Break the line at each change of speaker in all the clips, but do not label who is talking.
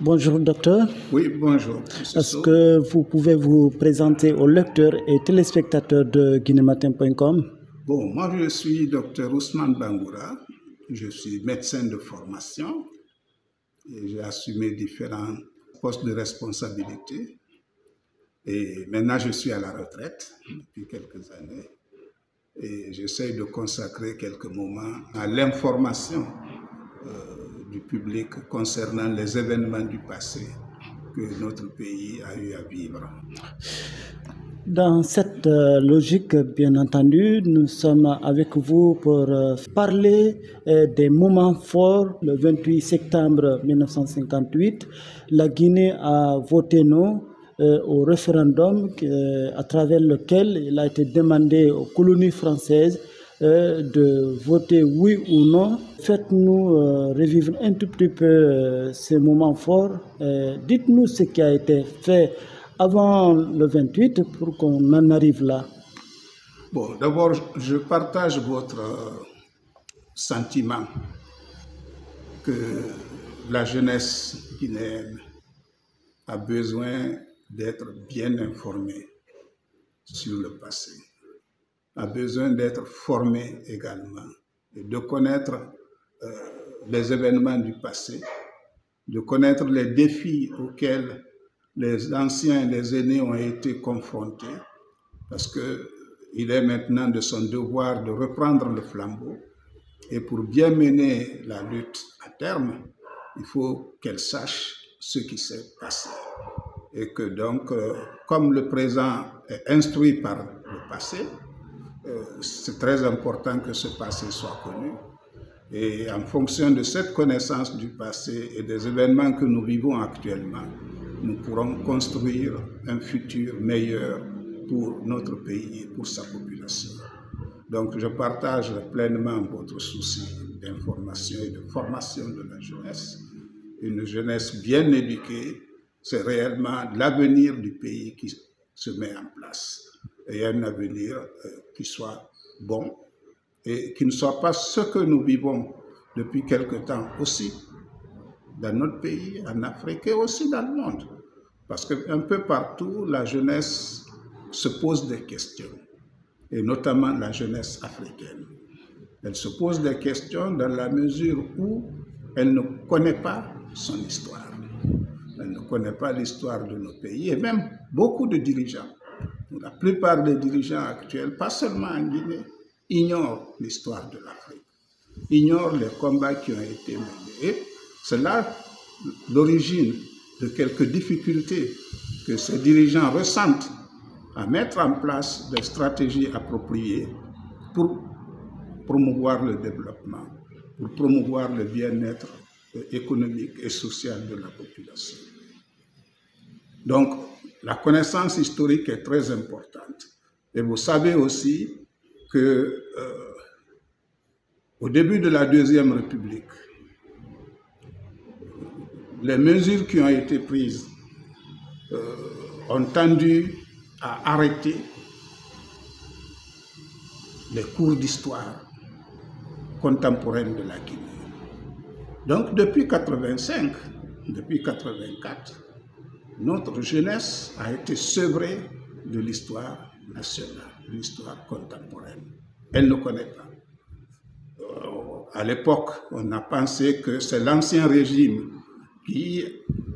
Bonjour docteur.
Oui, bonjour.
Est-ce que vous pouvez vous présenter aux lecteurs et téléspectateurs de guinématin.com
Bon, moi je suis docteur Ousmane Bangoura. Je suis médecin de formation et j'ai assumé différents postes de responsabilité. Et maintenant je suis à la retraite depuis quelques années et j'essaie de consacrer quelques moments à l'information euh, du public concernant les événements du passé que notre pays a eu à vivre.
Dans cette euh, logique, bien entendu, nous sommes avec vous pour euh, parler des moments forts. Le 28 septembre 1958, la Guinée a voté non au référendum à travers lequel il a été demandé aux colonies françaises de voter oui ou non. Faites-nous revivre un tout petit peu ces moments forts. Dites-nous ce qui a été fait avant le 28 pour qu'on en arrive là.
Bon, d'abord, je partage votre sentiment que la jeunesse guinéenne a besoin d'être bien informée sur le passé, a besoin d'être formée également et de connaître euh, les événements du passé, de connaître les défis auxquels les anciens, les aînés ont été confrontés, parce que il est maintenant de son devoir de reprendre le flambeau. Et pour bien mener la lutte à terme, il faut qu'elle sache ce qui s'est passé. Et que donc, euh, comme le présent est instruit par le passé, c'est très important que ce passé soit connu. Et en fonction de cette connaissance du passé et des événements que nous vivons actuellement, nous pourrons construire un futur meilleur pour notre pays et pour sa population. Donc je partage pleinement votre souci d'information et de formation de la jeunesse. Une jeunesse bien éduquée, c'est réellement l'avenir du pays qui se met en place. Et un avenir euh, qui soit bon et qui ne soit pas ce que nous vivons depuis quelque temps aussi dans notre pays, en Afrique et aussi dans le monde. Parce qu'un peu partout, la jeunesse se pose des questions, et notamment la jeunesse africaine. Elle se pose des questions dans la mesure où elle ne connaît pas son histoire. Elle ne connaît pas l'histoire de nos pays, et même beaucoup de dirigeants. La plupart des dirigeants actuels, pas seulement en Guinée, ignorent l'histoire de l'Afrique, ignorent les combats qui ont été menés. C'est là l'origine de quelques difficultés que ces dirigeants ressentent à mettre en place des stratégies appropriées pour promouvoir le développement, pour promouvoir le bien-être économique et social de la population. Donc, la connaissance historique est très importante. Et vous savez aussi que euh, au début de la Deuxième République, les mesures qui ont été prises euh, ont tendu à arrêter les cours d'histoire contemporaine de la Guinée. Donc depuis 85, depuis 84, notre jeunesse a été sevrée de l'histoire nationale, de l'histoire contemporaine. Elle ne connaît pas. Euh, à l'époque, on a pensé que c'est l'ancien régime qui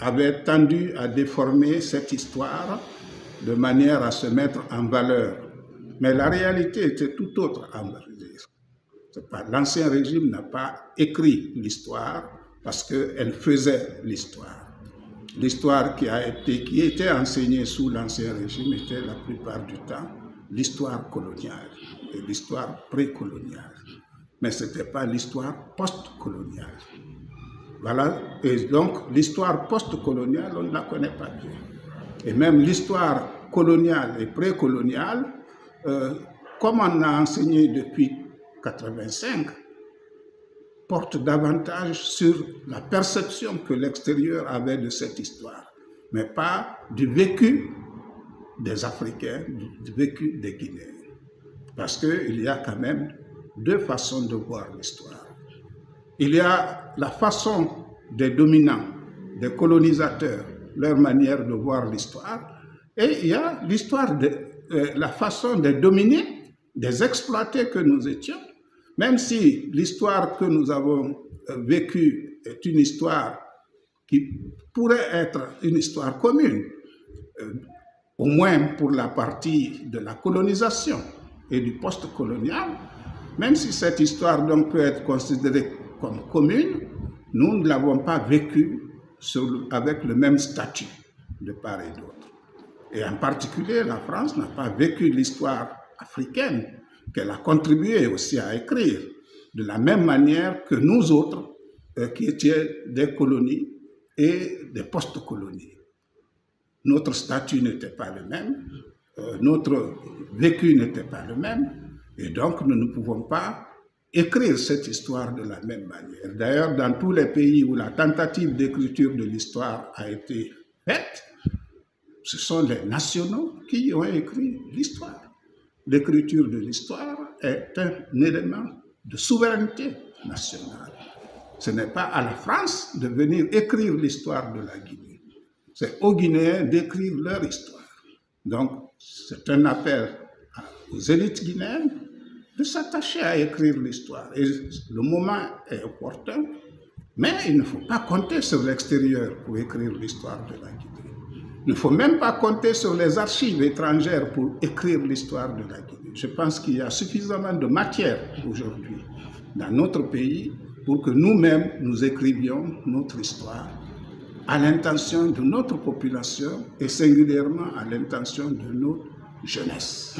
avait tendu à déformer cette histoire de manière à se mettre en valeur. Mais la réalité était tout autre L'ancien régime n'a pas écrit l'histoire parce qu'elle faisait l'histoire. L'histoire qui, a été, qui était enseignée sous l'ancien régime était la plupart du temps l'histoire coloniale et l'histoire précoloniale. Mais ce n'était pas l'histoire post-coloniale. Voilà, et donc l'histoire post-coloniale, on ne la connaît pas bien. Et même l'histoire coloniale et précoloniale, euh, comme on a enseigné depuis 85, porte davantage sur la perception que l'extérieur avait de cette histoire, mais pas du vécu des Africains, du vécu des Guinéens. Parce qu'il y a quand même deux façons de voir l'histoire. Il y a la façon des dominants des colonisateurs, leur manière de voir l'histoire, et il y a l'histoire de euh, la façon de dominer, des exploiter que nous étions, même si l'histoire que nous avons euh, vécue est une histoire qui pourrait être une histoire commune, euh, au moins pour la partie de la colonisation et du post-colonial, même si cette histoire donc peut être considérée comme commune, nous ne l'avons pas vécue avec le même statut de part et d'autre. Et en particulier, la France n'a pas vécu l'histoire africaine qu'elle a contribué aussi à écrire, de la même manière que nous autres, euh, qui étions des colonies et des post-colonies. Notre statut n'était pas le même, euh, notre vécu n'était pas le même, et donc nous ne pouvons pas écrire cette histoire de la même manière. D'ailleurs, dans tous les pays où la tentative d'écriture de l'histoire a été faite, ce sont les nationaux qui ont écrit l'histoire. L'écriture de l'histoire est un élément de souveraineté nationale. Ce n'est pas à la France de venir écrire l'histoire de la Guinée. C'est aux Guinéens d'écrire leur histoire. Donc, c'est un appel aux élites guinéennes de s'attacher à écrire l'histoire. Le moment est opportun, mais il ne faut pas compter sur l'extérieur pour écrire l'histoire de la Guinée. Il ne faut même pas compter sur les archives étrangères pour écrire l'histoire de la Guinée. Je pense qu'il y a suffisamment de matière aujourd'hui dans notre pays pour que nous-mêmes nous écrivions notre histoire à l'intention de notre population et singulièrement à l'intention de notre jeunesse.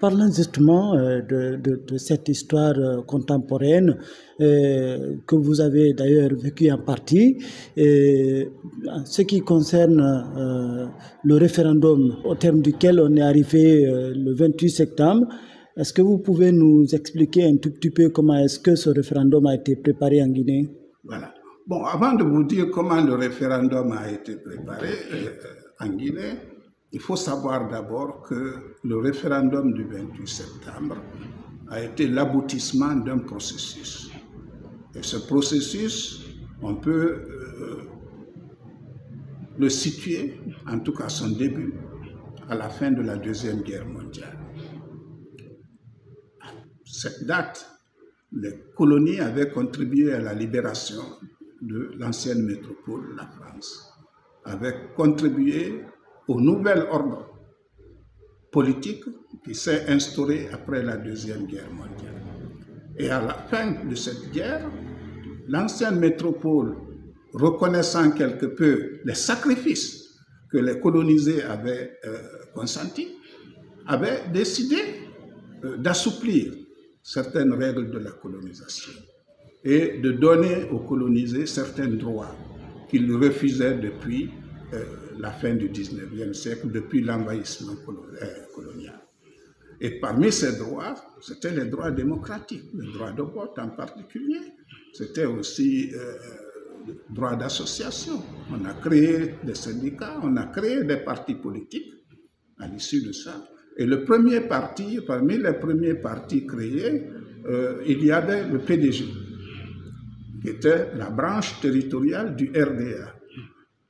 Parlons justement euh, de, cette histoire euh, contemporaine euh, que vous avez d'ailleurs vécue en partie. Ce qui concerne le référendum au terme duquel on est arrivé le 28 septembre, est-ce que vous pouvez nous expliquer un tout petit peu comment est-ce que ce référendum a été préparé en Guinée?
Voilà. Bon, avant de vous dire comment le référendum a été préparé en Guinée, il faut savoir d'abord que le référendum du 28 septembre a été l'aboutissement d'un processus. Et ce processus, on peut euh, le situer, en tout cas son début, à la fin de la Deuxième Guerre mondiale. cette date, les colonies avaient contribué à la libération de l'ancienne métropole, la France, avaient contribué au nouvel ordre politique qui s'est instauré après la Deuxième Guerre mondiale. Et à la fin de cette guerre, l'ancienne métropole, reconnaissant quelque peu les sacrifices que les colonisés avaient euh, consentis, avait décidé euh, d'assouplir certaines règles de la colonisation et de donner aux colonisés certains droits qu'ils refusaient depuis euh, la fin du 19e siècle, depuis l'envahissement euh, colonial. Et parmi ces droits, c'était les droits démocratiques, le droit de vote en particulier. C'était aussi euh, le droit d'association. On a créé des syndicats, on a créé des partis politiques à l'issue de ça. Et le premier parti, parmi les premiers partis créés, euh, il y avait le PDG, qui était la branche territoriale du RDA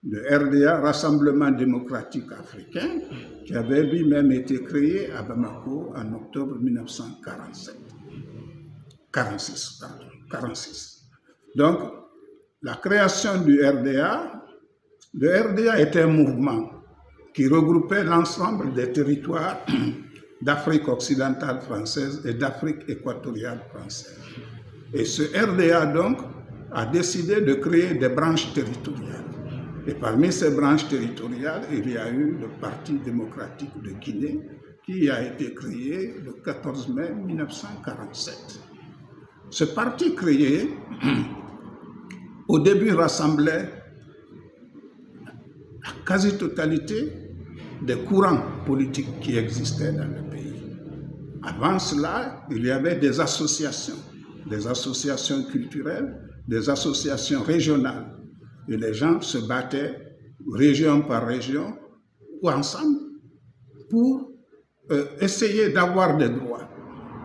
le RDA, Rassemblement démocratique africain, qui avait lui-même été créé à Bamako en octobre 1947. 46, pardon, 46. Donc, la création du RDA, le RDA était un mouvement qui regroupait l'ensemble des territoires d'Afrique occidentale française et d'Afrique équatoriale française. Et ce RDA, donc, a décidé de créer des branches territoriales. Et parmi ces branches territoriales, il y a eu le Parti démocratique de Guinée qui a été créé le 14 mai 1947. Ce parti créé, au début rassemblait la quasi-totalité des courants politiques qui existaient dans le pays. Avant cela, il y avait des associations, des associations culturelles, des associations régionales, et les gens se battaient région par région ou ensemble pour euh, essayer d'avoir des droits.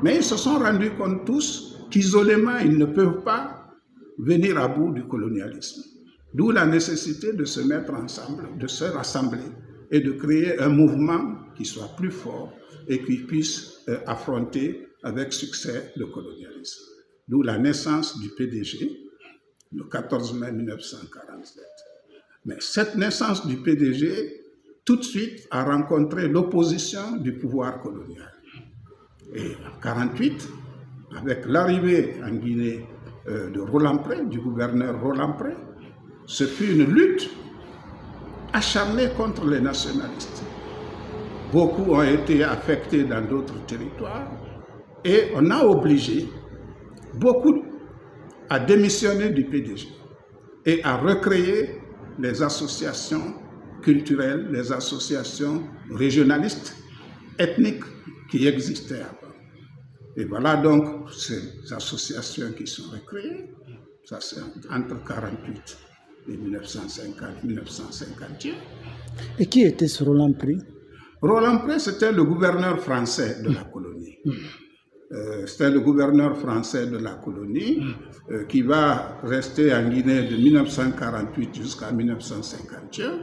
Mais ils se sont rendus compte tous qu'isolément, ils ne peuvent pas venir à bout du colonialisme. D'où la nécessité de se mettre ensemble, de se rassembler et de créer un mouvement qui soit plus fort et qui puisse euh, affronter avec succès le colonialisme. D'où la naissance du PDG le 14 mai 1947. Mais cette naissance du PDG, tout de suite, a rencontré l'opposition du pouvoir colonial. Et en 1948, avec l'arrivée en Guinée euh, de Roland Pré, du gouverneur Roland Pré, ce fut une lutte acharnée contre les nationalistes. Beaucoup ont été affectés dans d'autres territoires et on a obligé beaucoup à démissionner du PDG et à recréer les associations culturelles, les associations régionalistes, ethniques qui existaient avant. Et voilà donc ces associations qui sont recréées. Ça, c'est entre 1948 et 1950, 1951.
Et qui était ce Roland Pré?
Roland Pré, c'était le gouverneur français de la colonie. Euh, c'était le gouverneur français de la colonie euh, qui va rester en Guinée de 1948 jusqu'à 1951.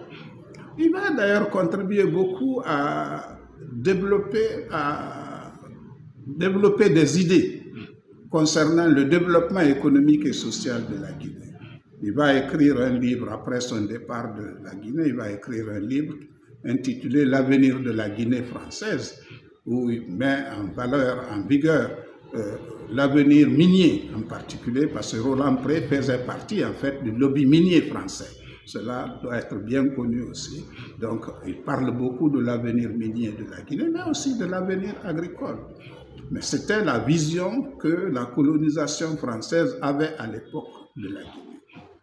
Il va d'ailleurs contribuer beaucoup à développer, à développer des idées concernant le développement économique et social de la Guinée. Il va écrire un livre après son départ de la Guinée, il va écrire un livre intitulé L'avenir de la Guinée française, où il met en valeur, en vigueur, euh, l'avenir minier en particulier, parce que Roland Pré faisait partie en fait du lobby minier français. Cela doit être bien connu aussi. Donc, il parle beaucoup de l'avenir minier de la Guinée, mais aussi de l'avenir agricole. Mais c'était la vision que la colonisation française avait à l'époque de la Guinée.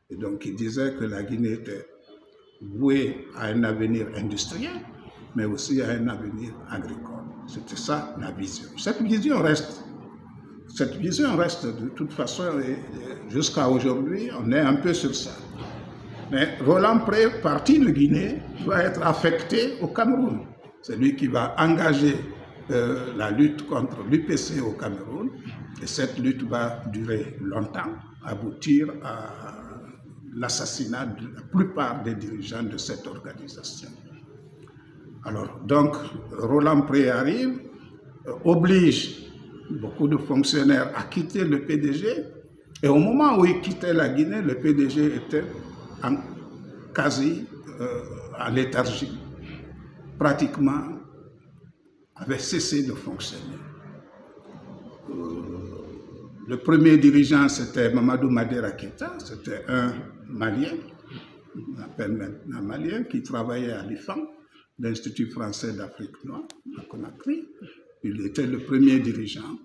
Et donc, il disait que la Guinée était vouée à un avenir industriel, mais aussi à un avenir agricole. C'était ça la vision. Cette vision reste. Cette vision reste de toute façon, jusqu'à aujourd'hui, on est un peu sur ça. Mais Roland Pré, parti de Guinée, va être affecté au Cameroun. C'est lui qui va engager euh, la lutte contre l'UPC au Cameroun. Et cette lutte va durer longtemps, aboutir à l'assassinat de la plupart des dirigeants de cette organisation. Alors, donc, Roland Pré arrive, euh, oblige beaucoup de fonctionnaires à quitter le PDG. Et au moment où il quittait la Guinée, le PDG était quasi euh, à léthargie, pratiquement avait cessé de fonctionner. Euh, le premier dirigeant, c'était Mamadou Madera Keta, c'était un Malien, on appelle maintenant Malien, qui travaillait à l'IFAM l'Institut français d'Afrique noire, à Conakry. Il était le premier dirigeant.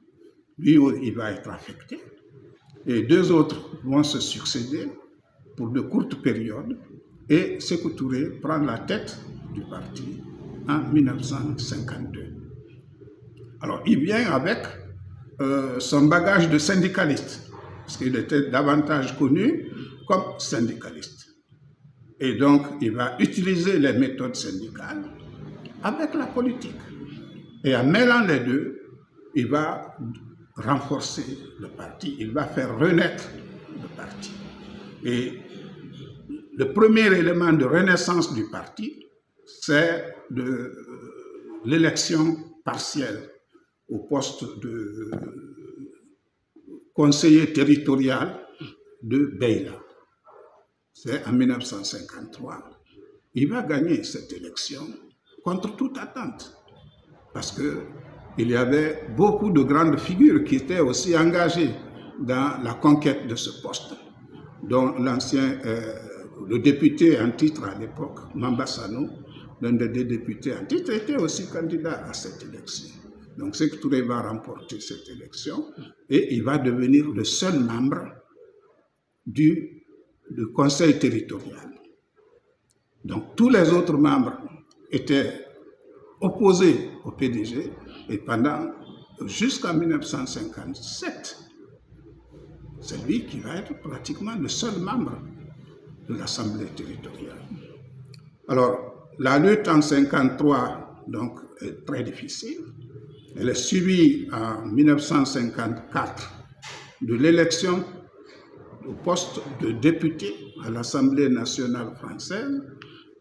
Lui, il va être affecté. Et deux autres vont se succéder pour de courtes périodes. Et Sékou Touré prend la tête du parti en 1952. Alors, il vient avec euh, son bagage de syndicaliste, parce qu'il était davantage connu comme syndicaliste. Et donc, il va utiliser les méthodes syndicales avec la politique. Et en mêlant les deux, il va renforcer le parti, il va faire renaître le parti. Et le premier élément de renaissance du parti, c'est l'élection partielle au poste de conseiller territorial de Beila c'est en 1953. Il va gagner cette élection contre toute attente. Parce qu'il y avait beaucoup de grandes figures qui étaient aussi engagées dans la conquête de ce poste, dont l'ancien, euh, le député en titre à l'époque, Mambassano, l'un des députés en titre, était aussi candidat à cette élection. Donc Sekou Touré va remporter cette élection et il va devenir le seul membre du le conseil territorial. Donc tous les autres membres étaient opposés au PDG et pendant jusqu'en 1957, c'est lui qui va être pratiquement le seul membre de l'Assemblée territoriale. Alors, la lutte en 1953 donc, est très difficile. Elle est suivie en 1954 de l'élection au poste de député à l'Assemblée nationale française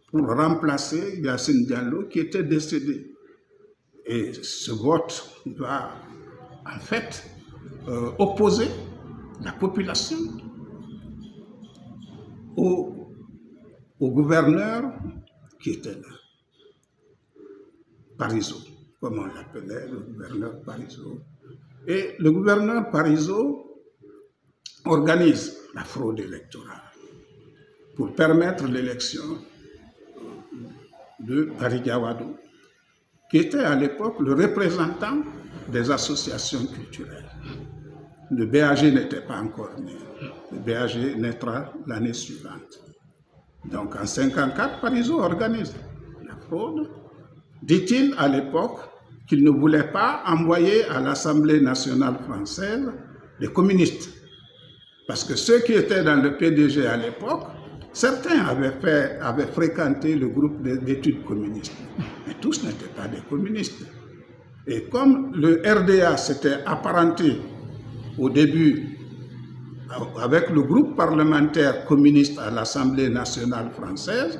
pour remplacer Yacine Diallo qui était décédé. Et ce vote va en fait euh, opposer la population au, gouverneur qui était là, Parisot, comme on l'appelait, le gouverneur Parisot. Et le gouverneur Parisot organise la fraude électorale pour permettre l'élection de Parigawado, qui était à l'époque le représentant des associations culturelles. Le BAG n'était pas encore né. Le BAG naîtra l'année suivante. Donc en 1954, Parisot organise la fraude. Dit-il à l'époque qu'il ne voulait pas envoyer à l'Assemblée nationale française les communistes. Parce que ceux qui étaient dans le PDG à l'époque, certains avaient, fréquenté le groupe d'études communistes, mais tous n'étaient pas des communistes. Et comme le RDA s'était apparenté au début avec le groupe parlementaire communiste à l'Assemblée nationale française,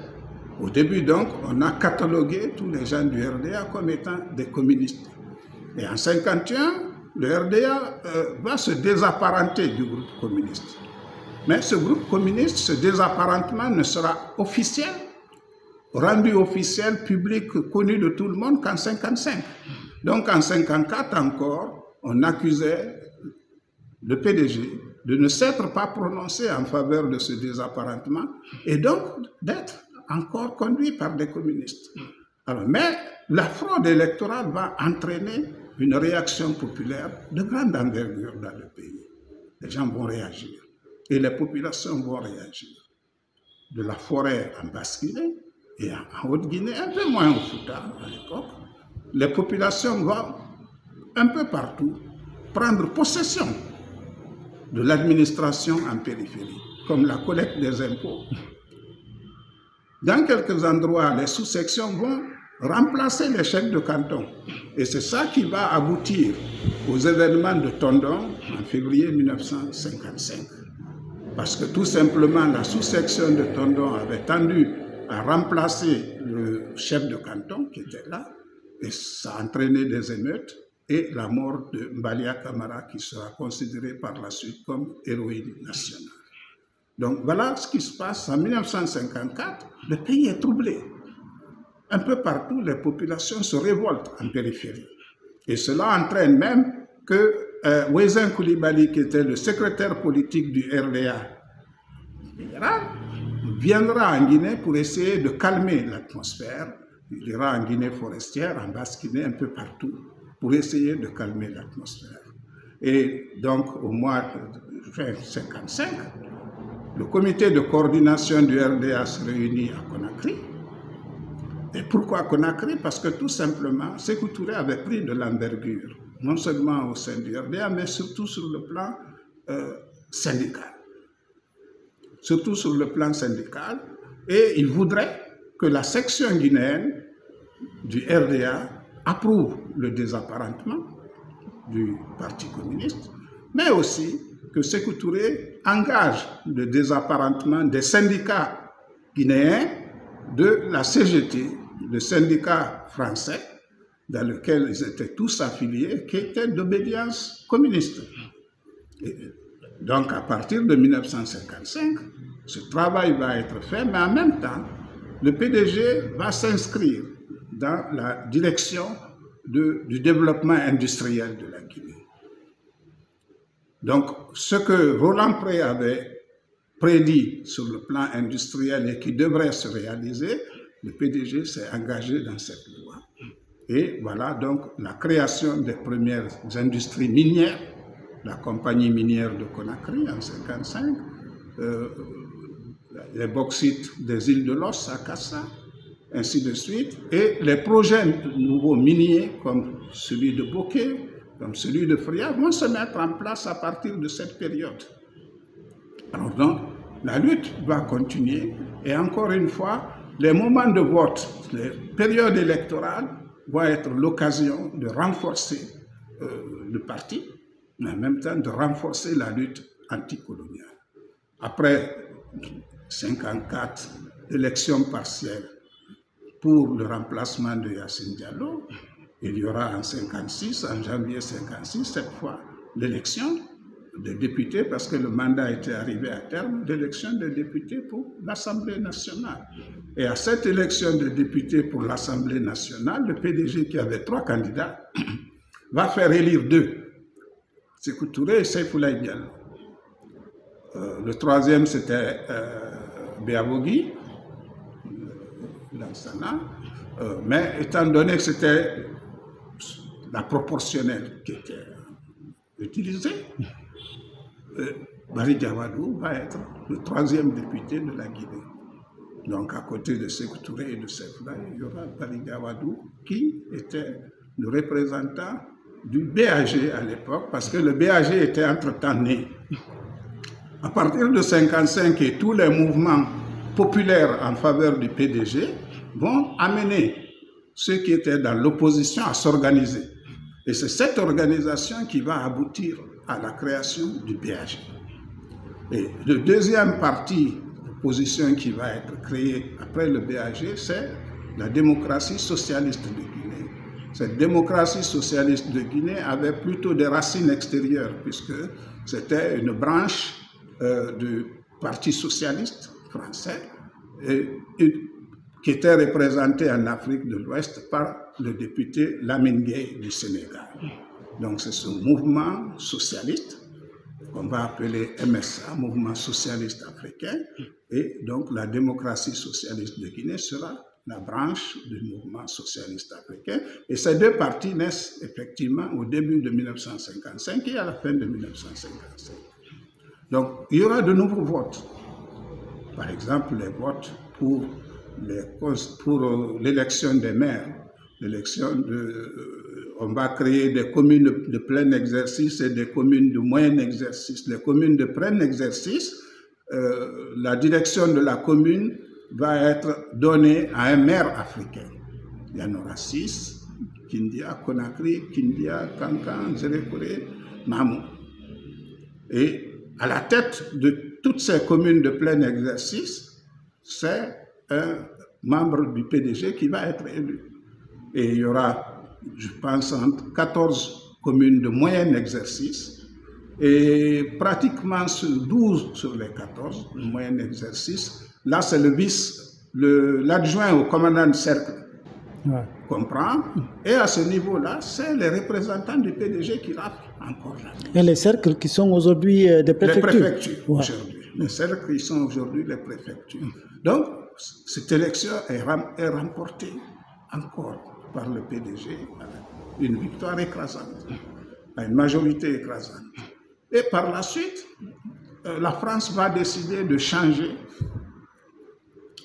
au début donc, on a catalogué tous les gens du RDA comme étant des communistes. Et en 1951, le RDA euh, va se désapparenter du groupe communiste. Mais ce groupe communiste, ce désapparentement ne sera officiel, rendu officiel, public, connu de tout le monde qu'en 1955. Donc en 1954 encore, on accusait le PDG de ne s'être pas prononcé en faveur de ce désapparentement et donc d'être encore conduit par des communistes. Alors, mais la fraude électorale va entraîner une réaction populaire de grande envergure dans le pays. Les gens vont réagir et les populations vont réagir. De la forêt en Basse-Guinée et en Haute-Guinée, un peu moins au Fouta à l'époque, les populations vont un peu partout prendre possession de l'administration en périphérie, comme la collecte des impôts. Dans quelques endroits, les sous-sections vont remplacer les chefs de canton. Et c'est ça qui va aboutir aux événements de Tondon en février 1955. Parce que tout simplement, la sous-section de Tondon avait tendu à remplacer le chef de canton qui était là, et ça a entraîné des émeutes et la mort de Mbalia Kamara qui sera considérée par la suite comme héroïne nationale. Donc voilà ce qui se passe en 1954. Le pays est troublé. Un peu partout, les populations se révoltent en périphérie. Et cela entraîne même que euh, Koulibaly, qui était le secrétaire politique du RDA, viendra en Guinée pour essayer de calmer l'atmosphère. Il ira en Guinée forestière, en Basse-Guinée, un peu partout pour essayer de calmer l'atmosphère. Et donc, au mois de 1955, le comité de coordination du RDA se réunit à Conakry. Et pourquoi Conakry? Parce que tout simplement, Sékou Touré avait pris de l'envergure, non seulement au sein du RDA, mais surtout sur le plan euh, syndical. Surtout sur le plan syndical. Et il voudrait que la section guinéenne du RDA approuve le désapparentement du Parti communiste, mais aussi que Sékou Touré engage le désapparentement des syndicats guinéens de la CGT, le syndicat français, dans lequel ils étaient tous affiliés, qui était d'obédience communiste. donc à partir de 1955, ce travail va être fait, mais en même temps, le PDG va s'inscrire dans la direction du développement industriel de la Guinée. Donc, ce que Roland Pré avait prédit sur le plan industriel et qui devrait se réaliser, le PDG s'est engagé dans cette loi. Et voilà donc la création des premières industries minières, la compagnie minière de Conakry en 1955, euh, les bauxites des îles de l'Os à Kassa, ainsi de suite. Et les projets nouveaux miniers, comme celui de Bokeh, comme celui de Fria, vont se mettre en place à partir de cette période. Alors donc, la lutte va continuer et encore une fois, les moments de vote, les périodes électorales vont être l'occasion de renforcer euh, le parti, mais en même temps de renforcer la lutte anticoloniale. après 54 élections partielles pour le remplacement de Yassine Diallo, il y aura en 56, en janvier 56, cette fois, l'élection des députés, parce que le mandat était arrivé à terme, l'élection des députés pour l'Assemblée nationale. Et à cette élection de députés pour l'Assemblée nationale, le PDG qui avait trois candidats va faire élire deux. C'est et Seyfoulaye Diallo. Euh, le troisième, c'était euh, Lansana. Euh, mais étant donné que c'était la proportionnelle qui était utilisée, euh, Barry Diawadou va être le troisième député de la Guinée. Donc à côté de Sekou Touré et de Sefla, il y aura Barry Diawadou qui était le représentant du BAG à l'époque, parce que le BAG était entre-temps né. À partir de 1955 et tous les mouvements populaires en faveur du PDG vont amener ceux qui étaient dans l'opposition à s'organiser. Et c'est cette organisation qui va aboutir à la création du BAG. Et le deuxième parti d'opposition qui va être créé après le BAG, c'est la démocratie socialiste de Guinée. Cette démocratie socialiste de Guinée avait plutôt des racines extérieures, puisque c'était une branche euh, du Parti socialiste français et, qui était représentée en Afrique de l'Ouest par le député Lamine du Sénégal. Donc c'est ce mouvement socialiste qu'on va appeler MSA, Mouvement socialiste africain, et donc la démocratie socialiste de Guinée sera la branche du mouvement socialiste africain. Et ces deux partis naissent effectivement au début de 1955 et à la fin de 1955. Donc il y aura de nouveaux votes. Par exemple, les votes pour l'élection des maires, l'élection de on va créer des communes de plein exercice et des communes de moyen exercice. Les communes de plein exercice, euh, la direction de la commune va être donnée à un maire africain. Il y en aura six, Kindia, Conakry, Kindia, Kankan, Zérekore, Mamou. Et à la tête de toutes ces communes de plein exercice, c'est un membre du PDG qui va être élu. Et il y aura je pense, entre 14 communes de moyen exercice et pratiquement sur 12 sur les 14 de moyen exercice. Là, c'est le vice, l'adjoint au commandant de cercle comprend? Et à ce niveau-là, c'est les représentants du PDG qui rappellent encore là.
Et les cercles qui sont aujourd'hui euh, des préfectures
Les préfectures, aujourd'hui. Les cercles qui sont aujourd'hui les préfectures. Donc, cette élection est remportée encore par le PDG, une victoire écrasante, une majorité écrasante. Et par la suite, euh, la France va décider de changer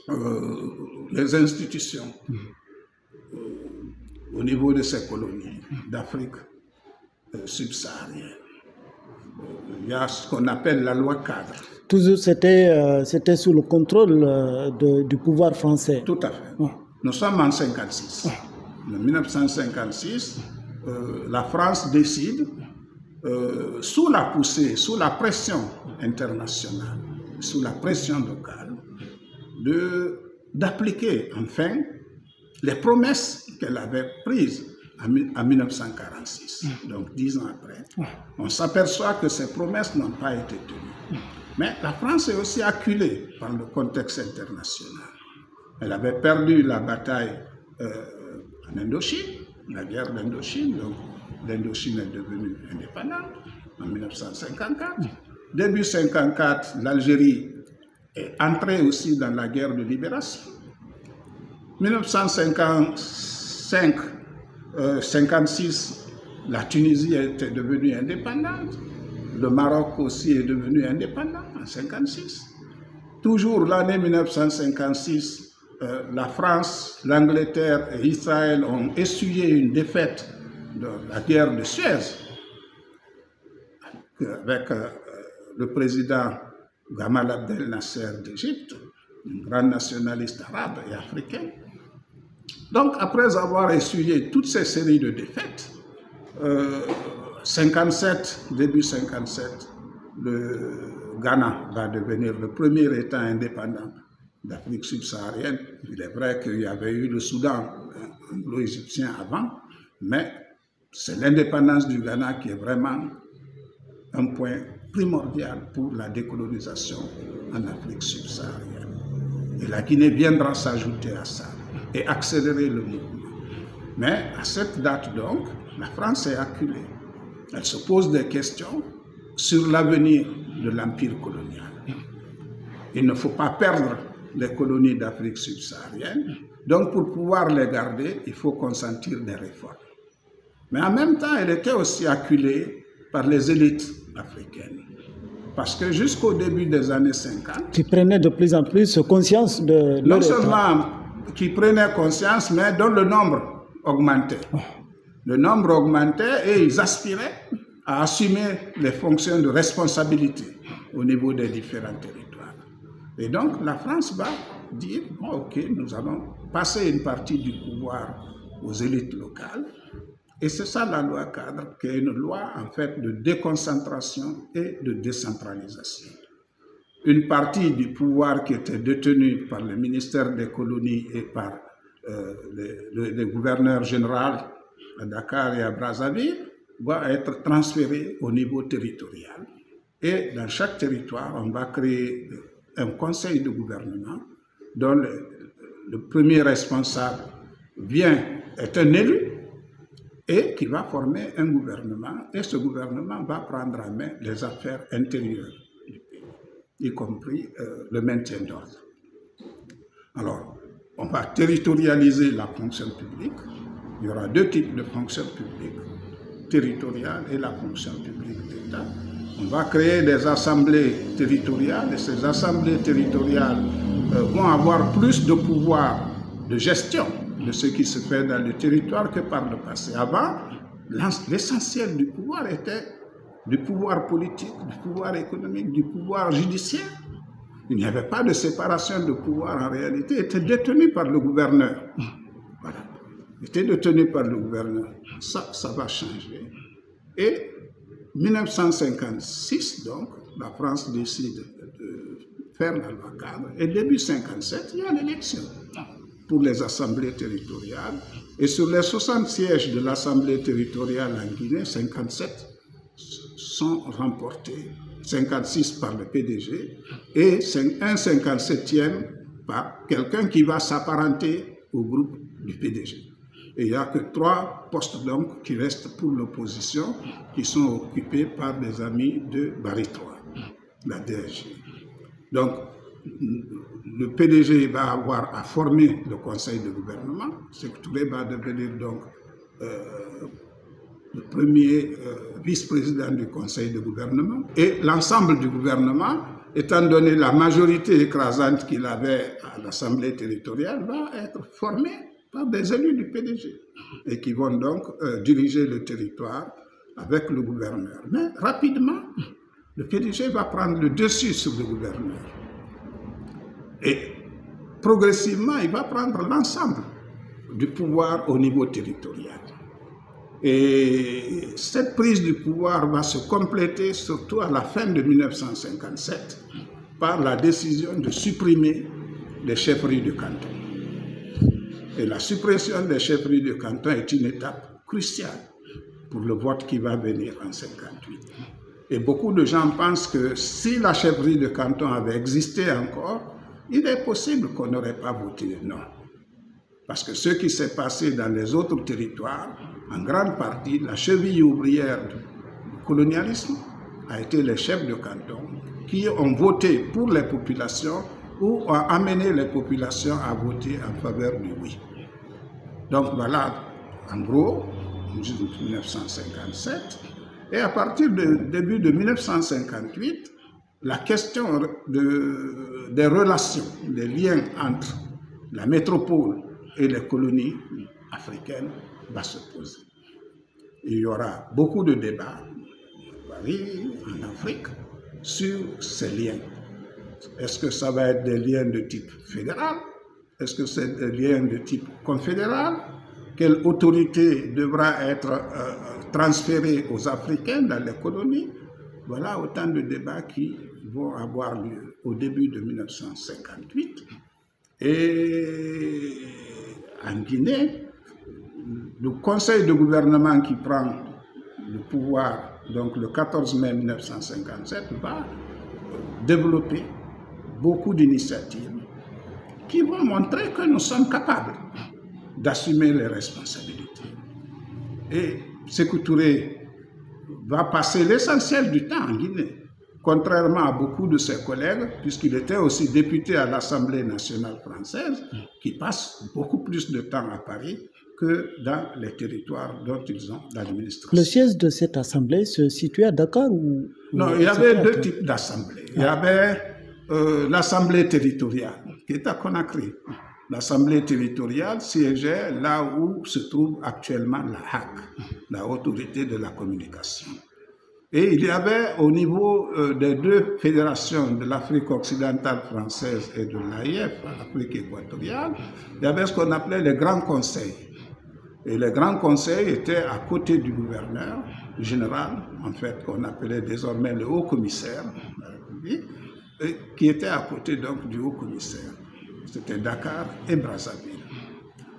euh, les institutions euh, au niveau de ces colonies d'Afrique subsaharienne. Il y a ce qu'on appelle la loi cadre.
Toujours, c'était c'était sous le contrôle du pouvoir français.
Tout à fait. Nous sommes en 56 en 1956, euh, la France décide, euh, sous la poussée, sous la pression internationale, sous la pression locale, d'appliquer enfin les promesses qu'elle avait prises en 1946, donc dix ans après. On s'aperçoit que ces promesses n'ont pas été tenues. Mais la France est aussi acculée par le contexte international. Elle avait perdu la bataille euh, en Indochine, la guerre d'Indochine. Donc, l'Indochine est devenue indépendante en 1954. Début 1954, l'Algérie est entrée aussi dans la guerre de libération. 1955, 56, euh, la Tunisie était devenue indépendante. Le Maroc aussi est devenu indépendant en 1956. Toujours l'année 1956, euh, la France, l'Angleterre et Israël ont essuyé une défaite de la guerre de Suez avec euh, le président Gamal Abdel Nasser d'Égypte, un grand nationaliste arabe et africain. Donc, après avoir essuyé toutes ces séries de défaites, euh, 57, début 57, le Ghana va devenir le premier État indépendant d'Afrique subsaharienne. Il est vrai qu'il y avait eu le Soudan anglo-égyptien avant, mais c'est l'indépendance du Ghana qui est vraiment un point primordial pour la décolonisation en Afrique subsaharienne. Et la Guinée viendra s'ajouter à ça et accélérer le mouvement. Mais à cette date donc, la France est acculée. Elle se pose des questions sur l'avenir de l'empire colonial. Il ne faut pas perdre les colonies d'Afrique subsaharienne. Donc pour pouvoir les garder, il faut consentir des réformes. Mais en même temps, elle était aussi acculée par les élites africaines. Parce que jusqu'au début des années 50...
Qui prenaient de plus en plus conscience de...
Non seulement qui prenaient conscience, mais dont le nombre augmentait. Le nombre augmentait et ils aspiraient à assumer les fonctions de responsabilité au niveau des différents territoires. Et donc la France va dire, ok, nous allons passer une partie du pouvoir aux élites locales. Et c'est ça la loi cadre, qui est une loi en fait de déconcentration et de décentralisation. Une partie du pouvoir qui était détenue par le ministère des colonies et par euh, les, gouverneurs généraux à Dakar et à Brazzaville va être transférée au niveau territorial. Et dans chaque territoire, on va créer un conseil de gouvernement dont le, premier responsable vient, est un élu et qui va former un gouvernement. Et ce gouvernement va prendre en main les affaires intérieures du pays, y compris euh, le maintien d'ordre. Alors, on va territorialiser la fonction publique. Il y aura deux types de fonctions publiques, territoriale et la fonction publique d'État. On va créer des assemblées territoriales et ces assemblées territoriales euh, vont avoir plus de pouvoir de gestion de ce qui se fait dans le territoire que par le passé. Avant, l'essentiel du pouvoir était du pouvoir politique, du pouvoir économique, du pouvoir judiciaire. Il n'y avait pas de séparation de pouvoir en réalité, était détenu par le gouverneur. Voilà. Il était détenu par le gouverneur. Ça, ça va changer. Et 1956, donc, la France décide de faire la loi cadre. Et début 57, il y a l'élection pour les assemblées territoriales. Et sur les 60 sièges de l'assemblée territoriale en Guinée, 57 sont remportés, 56 par le PDG et un 57e par quelqu'un qui va s'apparenter au groupe du PDG. Et il n'y a que trois postes donc qui restent pour l'opposition, qui sont occupés par des amis de Baritois, la DRG. Donc, le PDG va avoir à former le conseil de gouvernement. que Touré va devenir donc euh, le premier euh, vice-président du conseil de gouvernement. Et l'ensemble du gouvernement, étant donné la majorité écrasante qu'il avait à l'Assemblée territoriale, va être formé par des élus du PDG et qui vont donc euh, diriger le territoire avec le gouverneur. Mais rapidement, le PDG va prendre le dessus sur le gouverneur. Et progressivement, il va prendre l'ensemble du pouvoir au niveau territorial. Et cette prise du pouvoir va se compléter surtout à la fin de 1957 par la décision de supprimer les chefferies de canton. Et la suppression des chefferies de canton est une étape cruciale pour le vote qui va venir en 58. Et beaucoup de gens pensent que si la chefferie de canton avait existé encore, il est possible qu'on n'aurait pas voté non. Parce que ce qui s'est passé dans les autres territoires, en grande partie, la cheville ouvrière du colonialisme a été les chefs de canton qui ont voté pour les populations ou ont amené les populations à voter en faveur du oui. Donc voilà, en gros, en 1957, et à partir du début de 1958, la question de, des relations, des liens entre la métropole et les colonies africaines va se poser. Il y aura beaucoup de débats à Paris, en Afrique, sur ces liens. Est-ce que ça va être des liens de type fédéral? Est-ce que c'est des liens de type confédéral? Quelle autorité devra être euh, transférée aux Africains dans les colonies? Voilà autant de débats qui vont avoir lieu au début de 1958. Et en Guinée, le conseil de gouvernement qui prend le pouvoir, donc le 14 mai 1957, va développer beaucoup d'initiatives qui vont montrer que nous sommes capables d'assumer les responsabilités. Et Sékou Touré va passer l'essentiel du temps en Guinée, contrairement à beaucoup de ses collègues, puisqu'il était aussi député à l'Assemblée nationale française, qui passe beaucoup plus de temps à Paris que dans les territoires dont ils ont l'administration.
Le siège de cette assemblée se situait à Dakar ou
Non, il y avait deux types d'assemblées. Il y avait euh, l'assemblée territoriale, qui est à Conakry. L'assemblée territoriale siégeait là où se trouve actuellement la HAC, la autorité de la communication. Et il y avait au niveau euh, des deux fédérations de l'Afrique occidentale française et de l'AIF, l'Afrique équatoriale, il y avait ce qu'on appelait les grands conseils. Et les grands conseils étaient à côté du gouverneur général, en fait, qu'on appelait désormais le haut commissaire de la République, qui était à côté donc du haut commissaire. C'était Dakar et Brazzaville.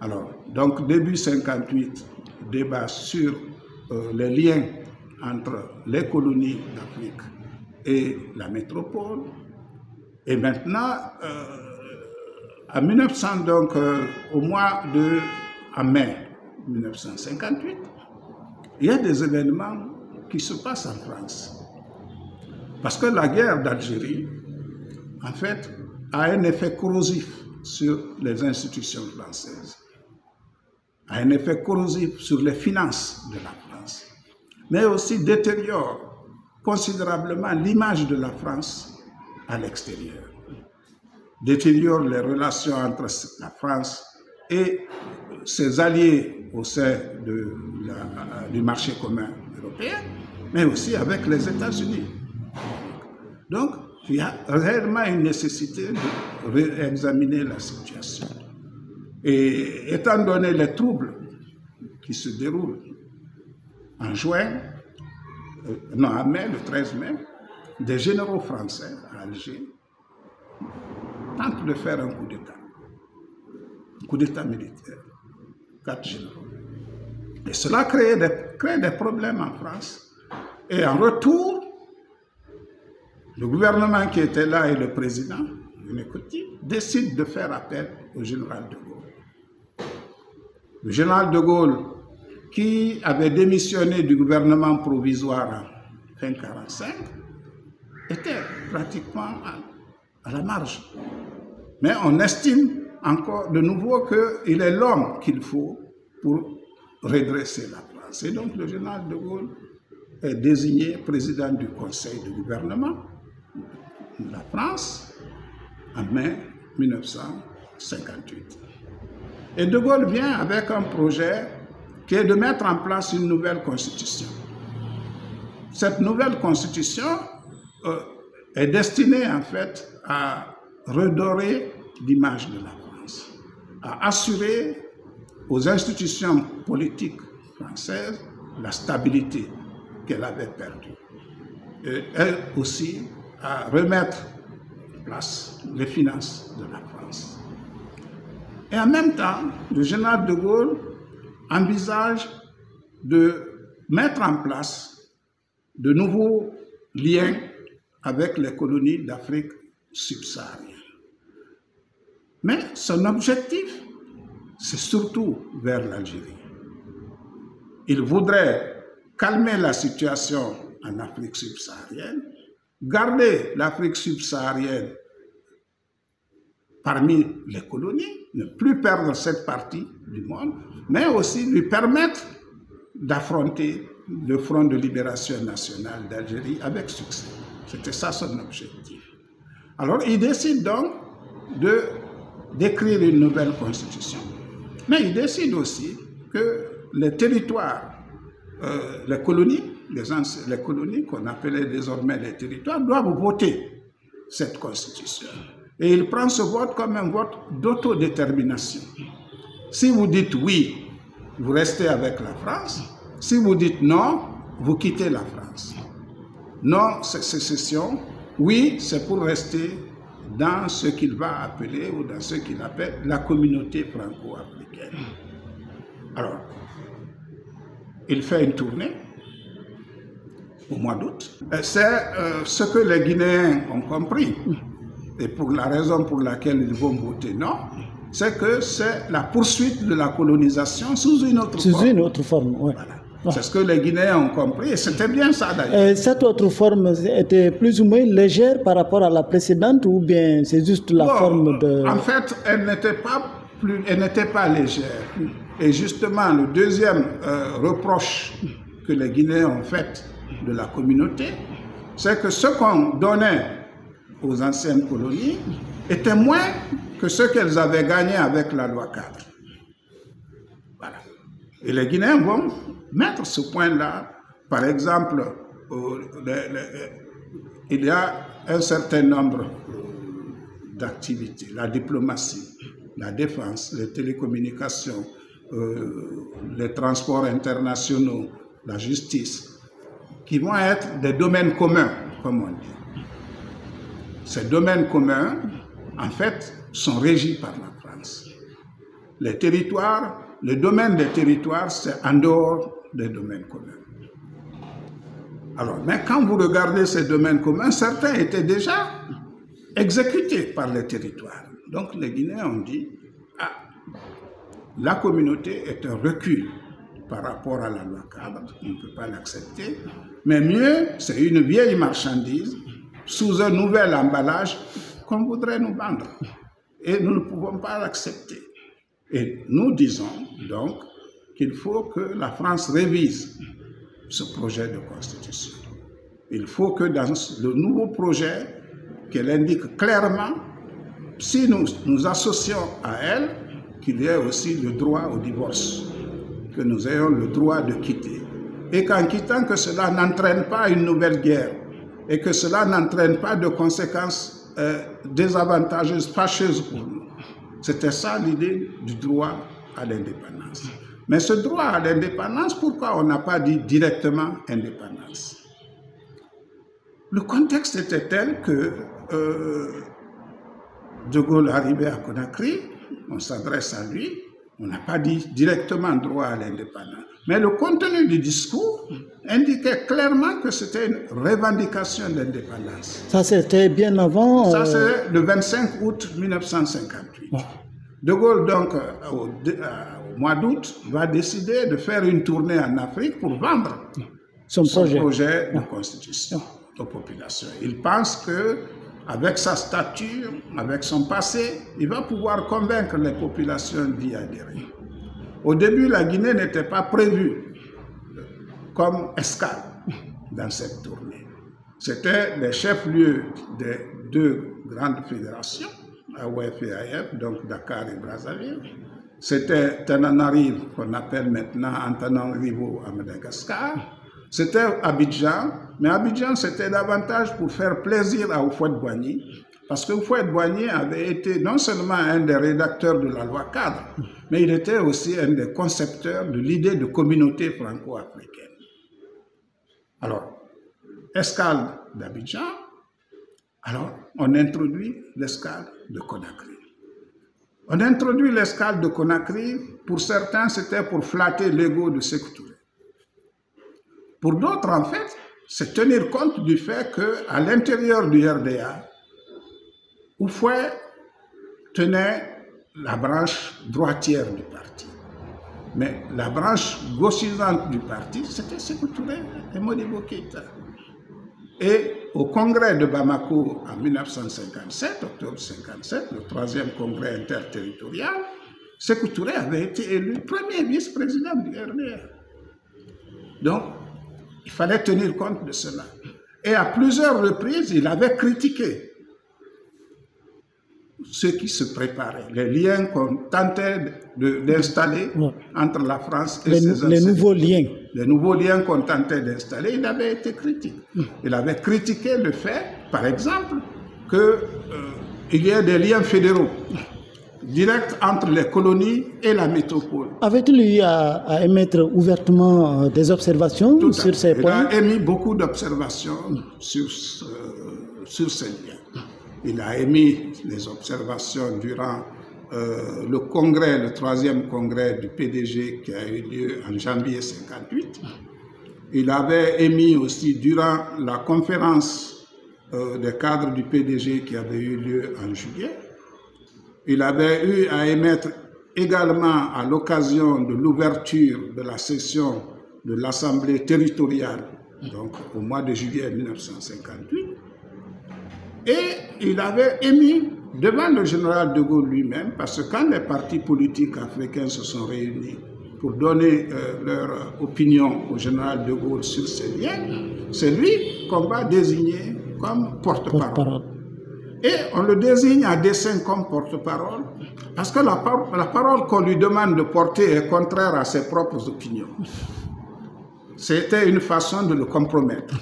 Alors, donc début 58, débat sur euh, les liens entre les colonies d'Afrique et la métropole. Et maintenant, euh, en 1900, donc euh, au mois de en mai 1958, il y a des événements qui se passent en France. Parce que la guerre d'Algérie, en fait, a un effet corrosif sur les institutions françaises, a un effet corrosif sur les finances de la France, mais aussi détériore considérablement l'image de la France à l'extérieur, détériore les relations entre la France et ses alliés au sein du marché commun européen, mais aussi avec les États-Unis. Donc, il y a réellement une nécessité de réexaminer la situation. Et étant donné les troubles qui se déroulent en juin, euh, non, en mai, le 13 mai, des généraux français à Alger tentent de faire un coup d'État. Un coup d'État militaire. Quatre généraux. Et cela crée des, crée des problèmes en France. Et en retour, le gouvernement qui était là et le président, décide de faire appel au général de Gaulle. Le général de Gaulle, qui avait démissionné du gouvernement provisoire en fin 1945, était pratiquement à, la marge. Mais on estime encore de nouveau qu'il est l'homme qu'il faut pour redresser la France. Et donc le général de Gaulle est désigné président du conseil de gouvernement de la France en mai 1958. Et De Gaulle vient avec un projet qui est de mettre en place une nouvelle constitution. Cette nouvelle constitution euh, est destinée en fait à redorer l'image de la France, à assurer aux institutions politiques françaises la stabilité qu'elle avait perdue. Elle aussi à remettre en place les finances de la France. Et en même temps, le général de Gaulle envisage de mettre en place de nouveaux liens avec les colonies d'Afrique subsaharienne. Mais son objectif, c'est surtout vers l'Algérie. Il voudrait calmer la situation en Afrique subsaharienne garder l'Afrique subsaharienne parmi les colonies, ne plus perdre cette partie du monde, mais aussi lui permettre d'affronter le Front de libération nationale d'Algérie avec succès. C'était ça son objectif. Alors il décide donc de d'écrire une nouvelle constitution. Mais il décide aussi que les territoires, euh, les colonies, les, colonies qu'on appelait désormais les territoires doivent voter cette constitution. Et il prend ce vote comme un vote d'autodétermination. Si vous dites oui, vous restez avec la France. Si vous dites non, vous quittez la France. non-sécession, oui, c'est pour rester dans ce qu'il va appeler ou dans ce qu'il appelle la communauté franco-africaine. Alors, il fait une tournée au mois d'août. C'est euh, ce que les Guinéens ont compris. Et pour la raison pour laquelle ils vont voter non, c'est que c'est la poursuite de la colonisation sous une autre forme.
Sous une autre forme, oui.
C'est ce que les Guinéens ont compris et c'était bien ça d'ailleurs.
cette autre forme était plus ou moins légère par rapport à la précédente ou bien c'est juste la forme de...
En fait, elle n'était pas, plus, elle n'était pas légère. Et justement, le deuxième euh, reproche que les Guinéens ont fait de la communauté, c'est que ce qu'on donnait aux anciennes colonies était moins que ce qu'elles avaient gagné avec la loi cadre. Voilà. Et les Guinéens vont mettre ce point-là. Par exemple, il y a un certain nombre d'activités, la diplomatie, la défense, les télécommunications, euh, les transports internationaux, la justice, qui vont être des domaines communs, comme on dit. Ces domaines communs, en fait, sont régis par la France. Les territoires, le domaine des territoires, c'est en dehors des domaines communs. Alors, mais quand vous regardez ces domaines communs, certains étaient déjà exécutés par les territoires. Donc les Guinéens ont dit, ah, la communauté est un recul par rapport à la loi cadre, on ne peut pas l'accepter, mais mieux, c'est une vieille marchandise sous un nouvel emballage qu'on voudrait nous vendre. Et nous ne pouvons pas l'accepter. Et nous disons donc qu'il faut que la France révise ce projet de constitution. Il faut que dans le nouveau projet, qu'elle indique clairement, si nous nous associons à elle, qu'il y ait aussi le droit au divorce, que nous ayons le droit de quitter. Et qu'en quittant, que cela n'entraîne pas une nouvelle guerre et que cela n'entraîne pas de conséquences euh, désavantageuses, fâcheuses pour nous. C'était ça l'idée du droit à l'indépendance. Mais ce droit à l'indépendance, pourquoi on n'a pas dit directement indépendance? Le contexte était tel que euh, De Gaulle arrivait à Conakry, on s'adresse à lui, on n'a pas dit directement droit à l'indépendance. Mais le contenu du discours indiquait clairement que c'était une revendication d'indépendance.
Ça, c'était bien avant.
Ça, c'est le 25 août 1958. De Gaulle, donc, euh, au, mois d'août, va décider de faire une tournée en Afrique pour vendre son, projet. de constitution aux populations. Il pense que avec sa stature, avec son passé, il va pouvoir convaincre les populations d'y adhérer. Au début, la Guinée n'était pas prévue comme escale dans cette tournée. C'était les chefs-lieux des deux grandes fédérations, AOF et AF, donc Dakar et Brazzaville. C'était Tananarive, qu'on appelle maintenant Antananarivo à Madagascar. C'était Abidjan, mais Abidjan, c'était davantage pour faire plaisir à Oufouette-Boigny, parce que Oufouette-Boigny avait été non seulement un des rédacteurs de la loi cadre, mais il était aussi un des concepteurs de l'idée de communauté franco-africaine. Alors, escale d'Abidjan, alors on introduit l'escale de Conakry. On introduit l'escale de Conakry, pour certains c'était pour flatter l'ego de Sékou Touré. Pour d'autres, en fait, c'est tenir compte du fait qu'à l'intérieur du RDA, Oufoué tenait la branche droitière du parti. Mais la branche gauchisante du parti, c'était Sékou Touré et Modibo Keïta. Et au congrès de Bamako en 1957, octobre 1957, le troisième congrès interterritorial, Sékou Touré avait été élu premier vice-président du RDR. Donc, il fallait tenir compte de cela. Et à plusieurs reprises, il avait critiqué ce qui se préparait, les liens qu'on tentait d'installer entre la France et
les,
ses
Les nouveaux liens.
Les nouveaux liens qu'on tentait d'installer, il avait été critique. Il avait critiqué le fait, par exemple, qu'il euh, y ait des liens fédéraux direct entre les colonies et la métropole.
Avait-il eu à, émettre ouvertement euh, des observations sur ces points
Il a émis beaucoup d'observations sur, sur ces liens. Il a émis les observations durant euh, le congrès, le troisième congrès du PDG qui a eu lieu en janvier 58. Il avait émis aussi durant la conférence euh, des cadres du PDG qui avait eu lieu en juillet. Il avait eu à émettre également à l'occasion de l'ouverture de la session de l'Assemblée territoriale, donc au mois de juillet 1958. Et il avait émis devant le général de Gaulle lui-même, parce que quand les partis politiques africains se sont réunis pour donner euh, leur opinion au général de Gaulle sur ces liens, c'est lui qu'on va désigner comme porte-parole. et on le désigne à dessein comme porte-parole, parce que la, la parole qu'on lui demande de porter est contraire à ses propres opinions. C'était une façon de le compromettre.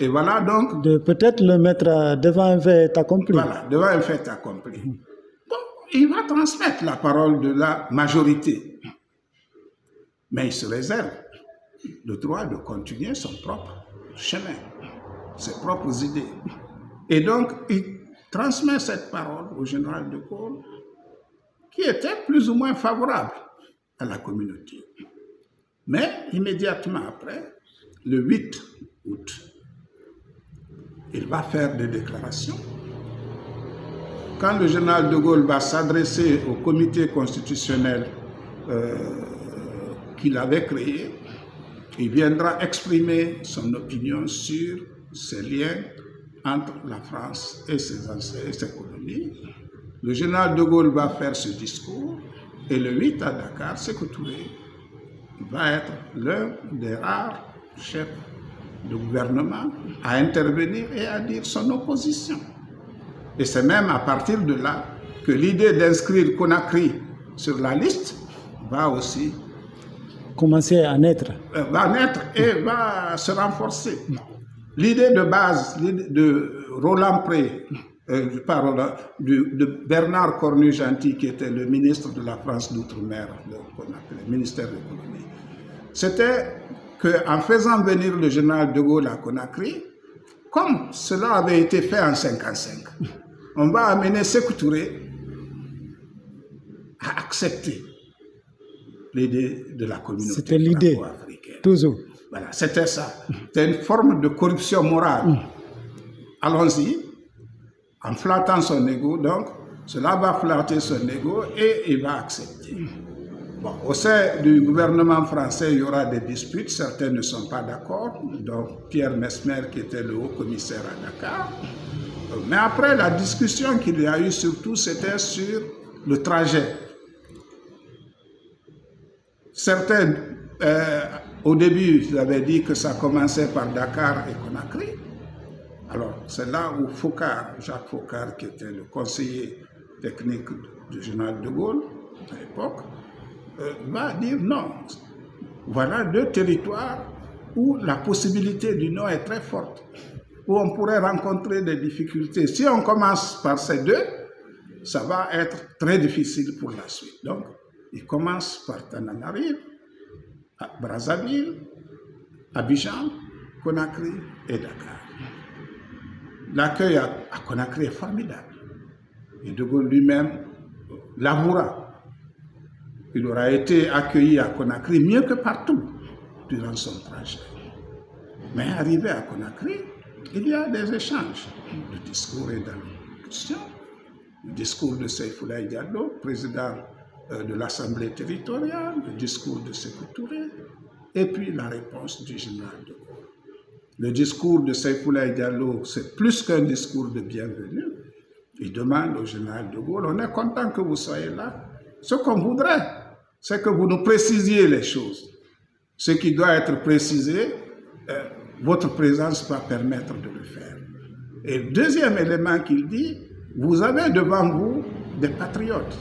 Et voilà donc.
De peut-être le mettre devant un fait accompli.
Voilà, devant un fait accompli. Bon, il va transmettre la parole de la majorité. Mais il se réserve le droit de continuer son propre chemin, ses propres idées. Et donc, il transmet cette parole au général de Gaulle, qui était plus ou moins favorable à la communauté. Mais immédiatement après, le 8 août il va faire des déclarations. Quand le général de Gaulle va s'adresser au comité constitutionnel euh, qu'il avait créé, il viendra exprimer son opinion sur ces liens entre la France et ses, et colonies. Le général de Gaulle va faire ce discours et le 8 à Dakar, Sékou Touré va être l'un des rares chefs le gouvernement à intervenir et à dire son opposition. Et c'est même à partir de là que l'idée d'inscrire Conakry sur la liste va aussi
commencer à naître.
Euh, va naître et va se renforcer. L'idée de base de Roland Pré, euh, de Bernard Cornu-Gentil, qui était le ministre de la France d'Outre-mer, le ministère de l'économie, c'était qu'en faisant venir le général de Gaulle à Conakry, comme cela avait été fait en 55, on va amener Sékou Touré à accepter l'idée de la communauté
C'était l'idée, toujours.
Voilà, c'était ça. C'était une forme de corruption morale. Mm. Allons-y, en flattant son ego, donc, cela va flatter son ego et il va accepter au sein du gouvernement français, il y aura des disputes, certains ne sont pas d'accord, donc Pierre Mesmer qui était le haut commissaire à Dakar. Mais après, la discussion qu'il y a eu surtout, c'était sur le trajet. Certains, euh, au début, ils avaient dit que ça commençait par Dakar et Conakry. Alors, c'est là où Foucault, Jacques Foucault, qui était le conseiller technique du général de Gaulle à l'époque, va dire non. Voilà deux territoires où la possibilité du non est très forte, où on pourrait rencontrer des difficultés. Si on commence par ces deux, ça va être très difficile pour la suite. Donc, il commence par Tananarive, Brazzaville, Abidjan, Conakry et Dakar. L'accueil à, Conakry est formidable. Et De Gaulle lui-même l'avouera il aura été accueilli à Conakry mieux que partout durant son trajet. Mais arrivé à Conakry, il y a des échanges. Le discours la question. Le discours de Seyfoula Diallo, président euh, de l'Assemblée territoriale, le discours de Sékou Touré, et puis la réponse du général de Gaulle. Le discours de Seyfoula Diallo, c'est plus qu'un discours de bienvenue. Il demande au général de Gaulle, on est content que vous soyez là. Ce qu'on voudrait, c'est que vous nous précisiez les choses. Ce qui doit être précisé, euh, votre présence va permettre de le faire. Et deuxième élément qu'il dit, vous avez devant vous des patriotes.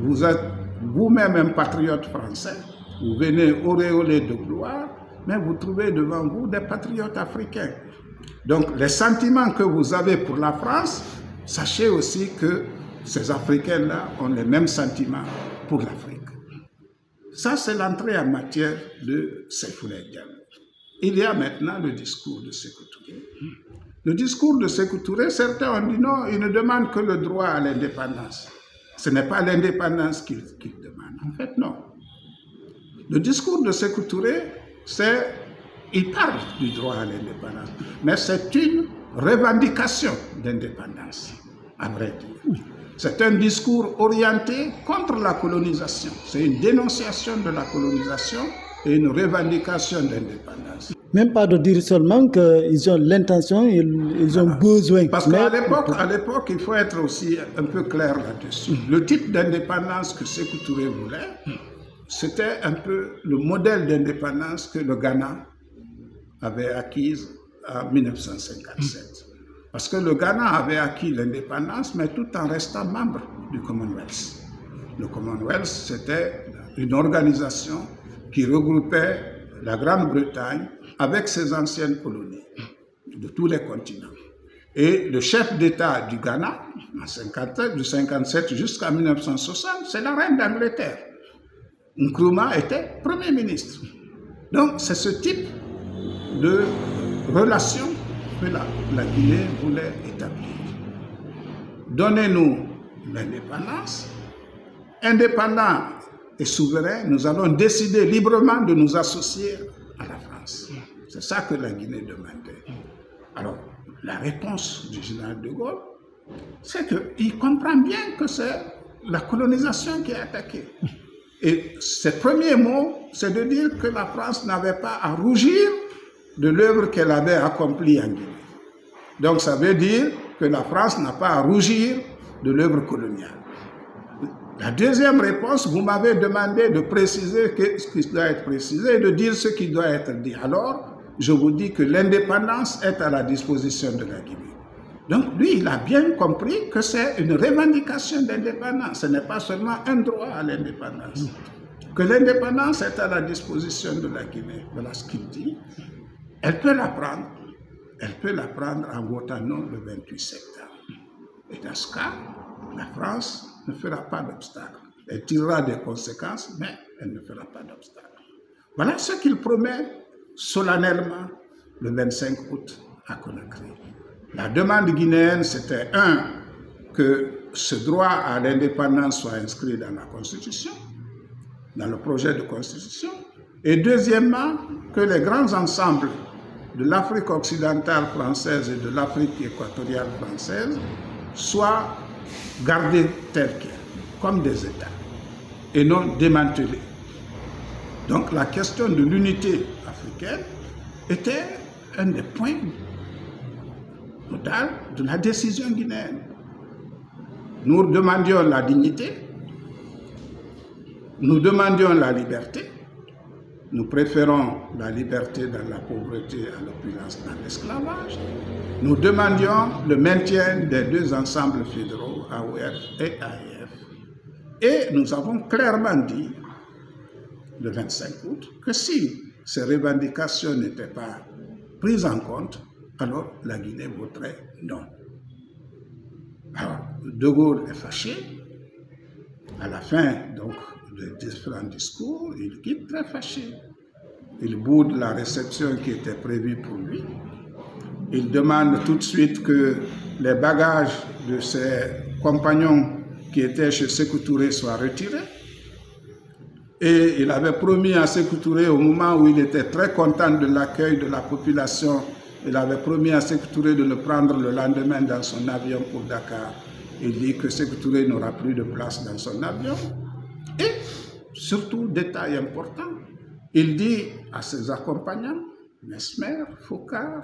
Vous êtes vous-même un patriote français. Vous venez auréolé de gloire, mais vous trouvez devant vous des patriotes africains. Donc les sentiments que vous avez pour la France, sachez aussi que ces Africains-là ont les mêmes sentiments pour l'Afrique. Ça, c'est l'entrée en matière de Diallo. Il y a maintenant le discours de Touré. Le discours de Touré, certains ont dit non, il ne demande que le droit à l'indépendance. Ce n'est pas l'indépendance qu'il demande. En fait, non. Le discours de Touré, c'est, il parle du droit à l'indépendance, mais c'est une revendication d'indépendance, à vrai dire. C'est un discours orienté contre la colonisation. C'est une dénonciation de la colonisation et une revendication d'indépendance.
Même pas de dire seulement qu'ils ont l'intention, ils, ont besoin.
Parce qu'à l'époque, à l'époque, il faut être aussi un peu clair là-dessus. Le type d'indépendance que Sékou Touré voulait, c'était un peu le modèle d'indépendance que le Ghana avait acquise en 1957. Parce que le Ghana avait acquis l'indépendance, mais tout en restant membre du Commonwealth. Le Commonwealth, c'était une organisation qui regroupait la Grande-Bretagne avec ses anciennes colonies de tous les continents. Et le chef d'État du Ghana, en 57, de 57 jusqu'à 1960, c'est la reine d'Angleterre. Nkrumah était Premier ministre. Donc c'est ce type de relation que la, Guinée voulait établir. Donnez-nous l'indépendance. Indépendant et souverain, nous allons décider librement de nous associer à la France. C'est ça que la Guinée demandait. Alors, la réponse du général de Gaulle, c'est qu'il comprend bien que c'est la colonisation qui est attaquée. Et ses premiers mots, c'est de dire que la France n'avait pas à rougir de l'œuvre qu'elle avait accomplie en Guinée. Donc ça veut dire que la France n'a pas à rougir de l'œuvre coloniale. La deuxième réponse, vous m'avez demandé de préciser ce qui doit être précisé de dire ce qui doit être dit. Alors, je vous dis que l'indépendance est à la disposition de la Guinée. Donc lui, il a bien compris que c'est une revendication d'indépendance. Ce n'est pas seulement un droit à l'indépendance. Que l'indépendance est à la disposition de la Guinée. Voilà ce qu'il dit. Elle peut la prendre. Elle peut la prendre en votant non le 28 septembre. Et dans ce cas, la France ne fera pas d'obstacle. Elle tirera des conséquences, mais elle ne fera pas d'obstacle. Voilà ce qu'il promet solennellement le 25 août à Conakry. La demande guinéenne, c'était un, que ce droit à l'indépendance soit inscrit dans la Constitution, dans le projet de Constitution, et deuxièmement, que les grands ensembles de l'Afrique occidentale française et de l'Afrique équatoriale française soient gardés tels quels, comme des États, et non démantelés. Donc la question de l'unité africaine était un des points notable de la décision guinéenne. Nous demandions la dignité, nous demandions la liberté, nous préférons la liberté dans la pauvreté à l'opulence dans l'esclavage. Nous demandions le maintien des deux ensembles fédéraux, AOF et AEF. Et nous avons clairement dit, le 25 août, que si ces revendications n'étaient pas prises en compte, alors la Guinée voterait non. Alors, De Gaulle est fâché. À la fin donc, de différents discours, il quitte très fâché. Il boude la réception qui était prévue pour lui. Il demande tout de suite que les bagages de ses compagnons qui étaient chez Sékou Touré soient retirés. Et il avait promis à Sékou Touré, au moment où il était très content de l'accueil de la population il avait promis à Sékou Touré de le prendre le lendemain dans son avion pour Dakar. Il dit que Sékou Touré n'aura plus de place dans son avion. Et surtout, détail important, il dit à ses accompagnants, Mesmer, Foucault,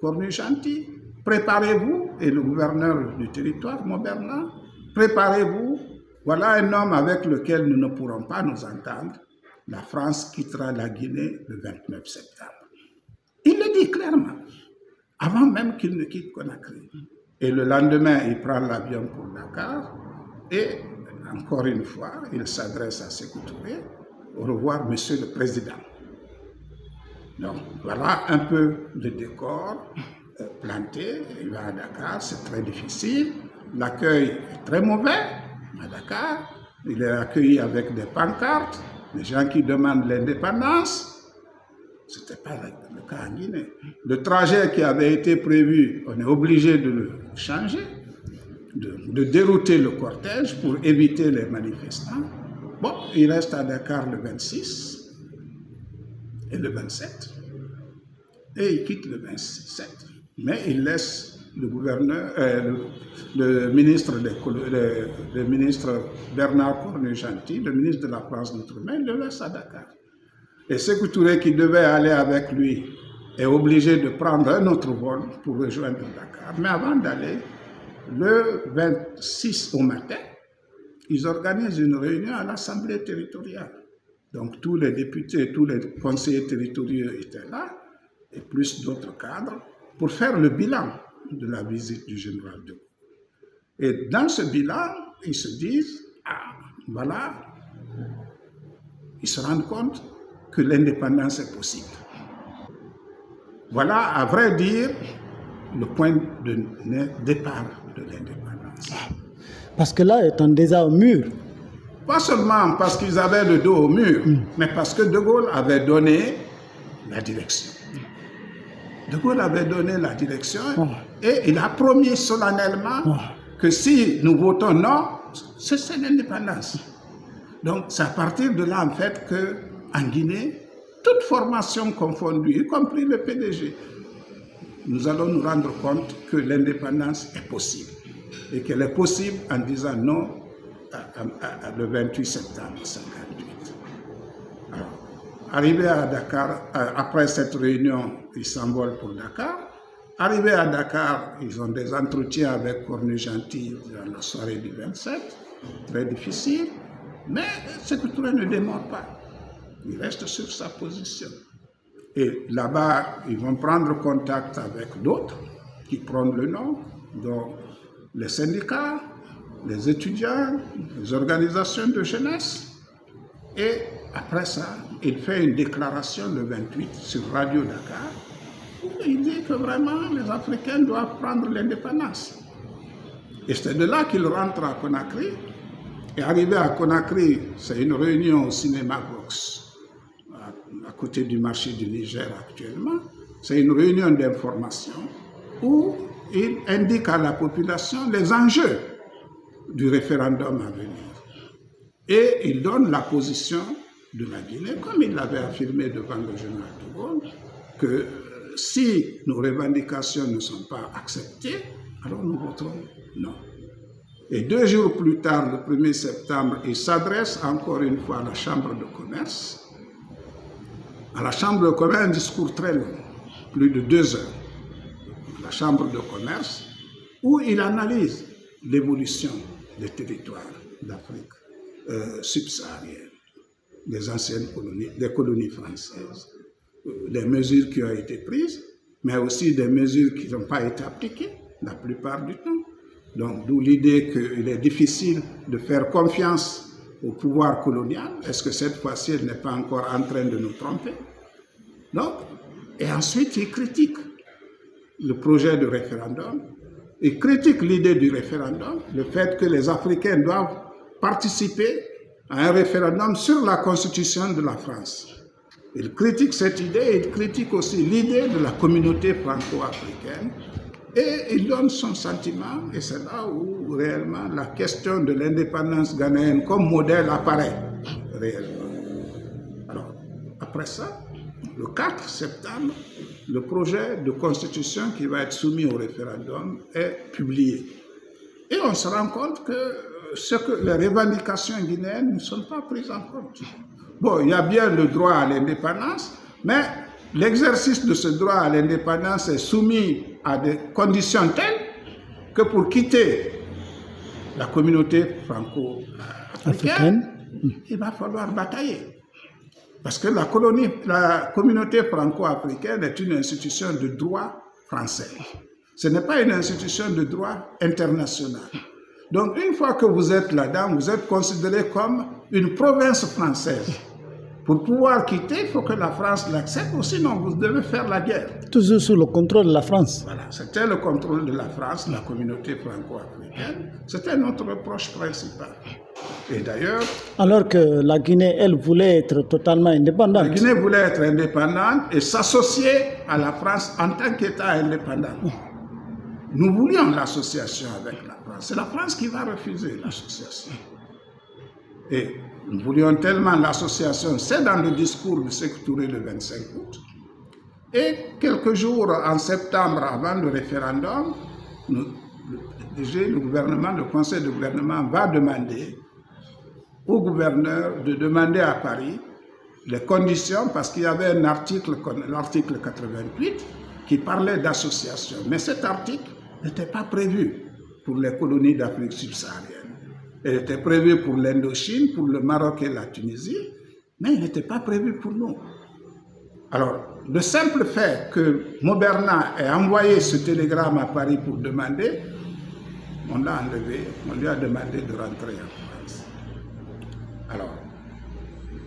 Cornu-Gentil, préparez-vous, et le gouverneur du territoire, Mauberna, préparez-vous, voilà un homme avec lequel nous ne pourrons pas nous entendre. La France quittera la Guinée le 29 septembre. Il le dit clairement, avant même qu'il ne quitte Conakry. Et le lendemain, il prend l'avion pour Dakar et encore une fois, il s'adresse à Sékou Touré, au revoir, Monsieur le Président. Donc voilà un peu le décor euh, planté. Il va à Dakar, c'est très difficile. l'accueil est très mauvais à Dakar. Il est accueilli avec des pancartes, des gens qui demandent l'indépendance. Ce n'était pas le cas en Guinée. Le trajet qui avait été prévu, on est obligé de le changer, de, dérouter le cortège pour éviter les manifestants. Bon, il reste à Dakar le 26 et le 27. Et il quitte le 27. Mais il laisse le gouverneur, euh, le, le, ministre des, le, ministre Bernard Cornu-Gentil, le ministre de la France d'Outre-mer, le laisse à Dakar. Et Sékou Touré, qui devait aller avec lui, est obligé de prendre un autre vol pour rejoindre Dakar. Mais avant d'aller, le 26 au matin, ils organisent une réunion à l'Assemblée territoriale. Donc tous les députés, tous les conseillers territoriaux étaient là, et plus d'autres cadres, pour faire le bilan de la visite du général de Gaulle. Et dans ce bilan, ils se disent, ah, voilà, ils se rendent compte que l'indépendance est possible. Voilà, à vrai dire, le point de départ de l'indépendance.
Parce que là est un déjà au mur.
Pas seulement parce qu'ils avaient le dos au mur, mm. mais parce que De Gaulle avait donné la direction. De Gaulle avait donné la direction oh. et il a promis solennellement oh. que si nous votons non, c'est l'indépendance. Donc c'est à partir de là en fait que en Guinée, toute formation confondue, y compris le PDG, nous allons nous rendre compte que l'indépendance est possible et qu'elle est possible en disant non le 28 septembre 58. Alors, arrivé à Dakar, après cette réunion, ils s'envolent pour Dakar. Arrivé à Dakar, ils ont des entretiens avec Cornu Gentil dans la soirée du 27, très difficile, mais Sékou Touré ne démarre pas. Il reste sur sa position. Et là-bas, ils vont prendre contact avec d'autres qui prennent le nom, dont les syndicats, les étudiants, les organisations de jeunesse. Et après ça, il fait une déclaration le 28 sur Radio Dakar où il dit que vraiment les Africains doivent prendre l'indépendance. Et c'est de là qu'il rentre à Conakry. Et arrivé à Conakry, c'est une réunion au cinéma Box côté du marché du Niger actuellement. C'est une réunion d'information où il indique à la population les enjeux du référendum à venir. Et il donne la position de la Guinée, comme il l'avait affirmé devant le général de Gaulle, que si nos revendications ne sont pas acceptées, alors nous voterons non. Et deux jours plus tard, le 1er septembre, il s'adresse encore une fois à la Chambre de commerce. À la Chambre de commerce, un discours très long, plus de deux heures la Chambre de commerce, où il analyse l'évolution des territoires d'Afrique euh, subsaharienne, des anciennes colonies, des colonies françaises, euh, les mesures qui ont été prises, mais aussi des mesures qui n'ont pas été appliquées la plupart du temps. Donc, d'où l'idée qu'il est difficile de faire confiance au pouvoir colonial. Est-ce que cette fois-ci, elle n'est pas encore en train de nous tromper? Donc, et ensuite, il critique le projet de référendum. Il critique l'idée du référendum, le fait que les Africains doivent participer à un référendum sur la constitution de la France. Il critique cette idée, il critique aussi l'idée de la communauté franco-africaine et il donne son sentiment et c'est là où réellement la question de l'indépendance ghanéenne comme modèle apparaît réellement. Alors, après ça, le 4 septembre, le projet de constitution qui va être soumis au référendum est publié. Et on se rend compte que, ce que les revendications guinéennes ne sont pas prises en compte. Bon, il y a bien le droit à l'indépendance, mais l'exercice de ce droit à l'indépendance est soumis à des conditions telles que pour quitter la communauté franco-africaine, il va falloir batailler. Parce que la, colonie, la communauté franco-africaine est une institution de droit français. Ce n'est pas une institution de droit international. Donc, une fois que vous êtes là-dedans, vous êtes considéré comme une province française. Pour pouvoir quitter, il faut que la France l'accepte, ou sinon vous devez faire la guerre.
Toujours sous le contrôle de la France.
Voilà, c'était le contrôle de la France, la communauté franco-africaine. C'était notre reproche principal. Et d'ailleurs,
Alors que la Guinée, elle, voulait être totalement
la
indépendante.
Guinée voulait être indépendante et s'associer à la France en tant qu'État indépendant. Nous voulions l'association avec la France. C'est la France qui va refuser l'association. Et nous voulions tellement l'association, c'est dans le discours de Touré le 25 août. Et quelques jours en septembre avant le référendum, le, le gouvernement, le conseil de gouvernement va demander au gouverneur de demander à Paris les conditions, parce qu'il y avait un article, l'article 88, qui parlait d'association. Mais cet article n'était pas prévu pour les colonies d'Afrique subsaharienne. Il était prévu pour l'Indochine, pour le Maroc et la Tunisie, mais il n'était pas prévu pour nous. Alors, le simple fait que Moberna ait envoyé ce télégramme à Paris pour demander, on l'a enlevé, on lui a demandé de rentrer en France. Alors,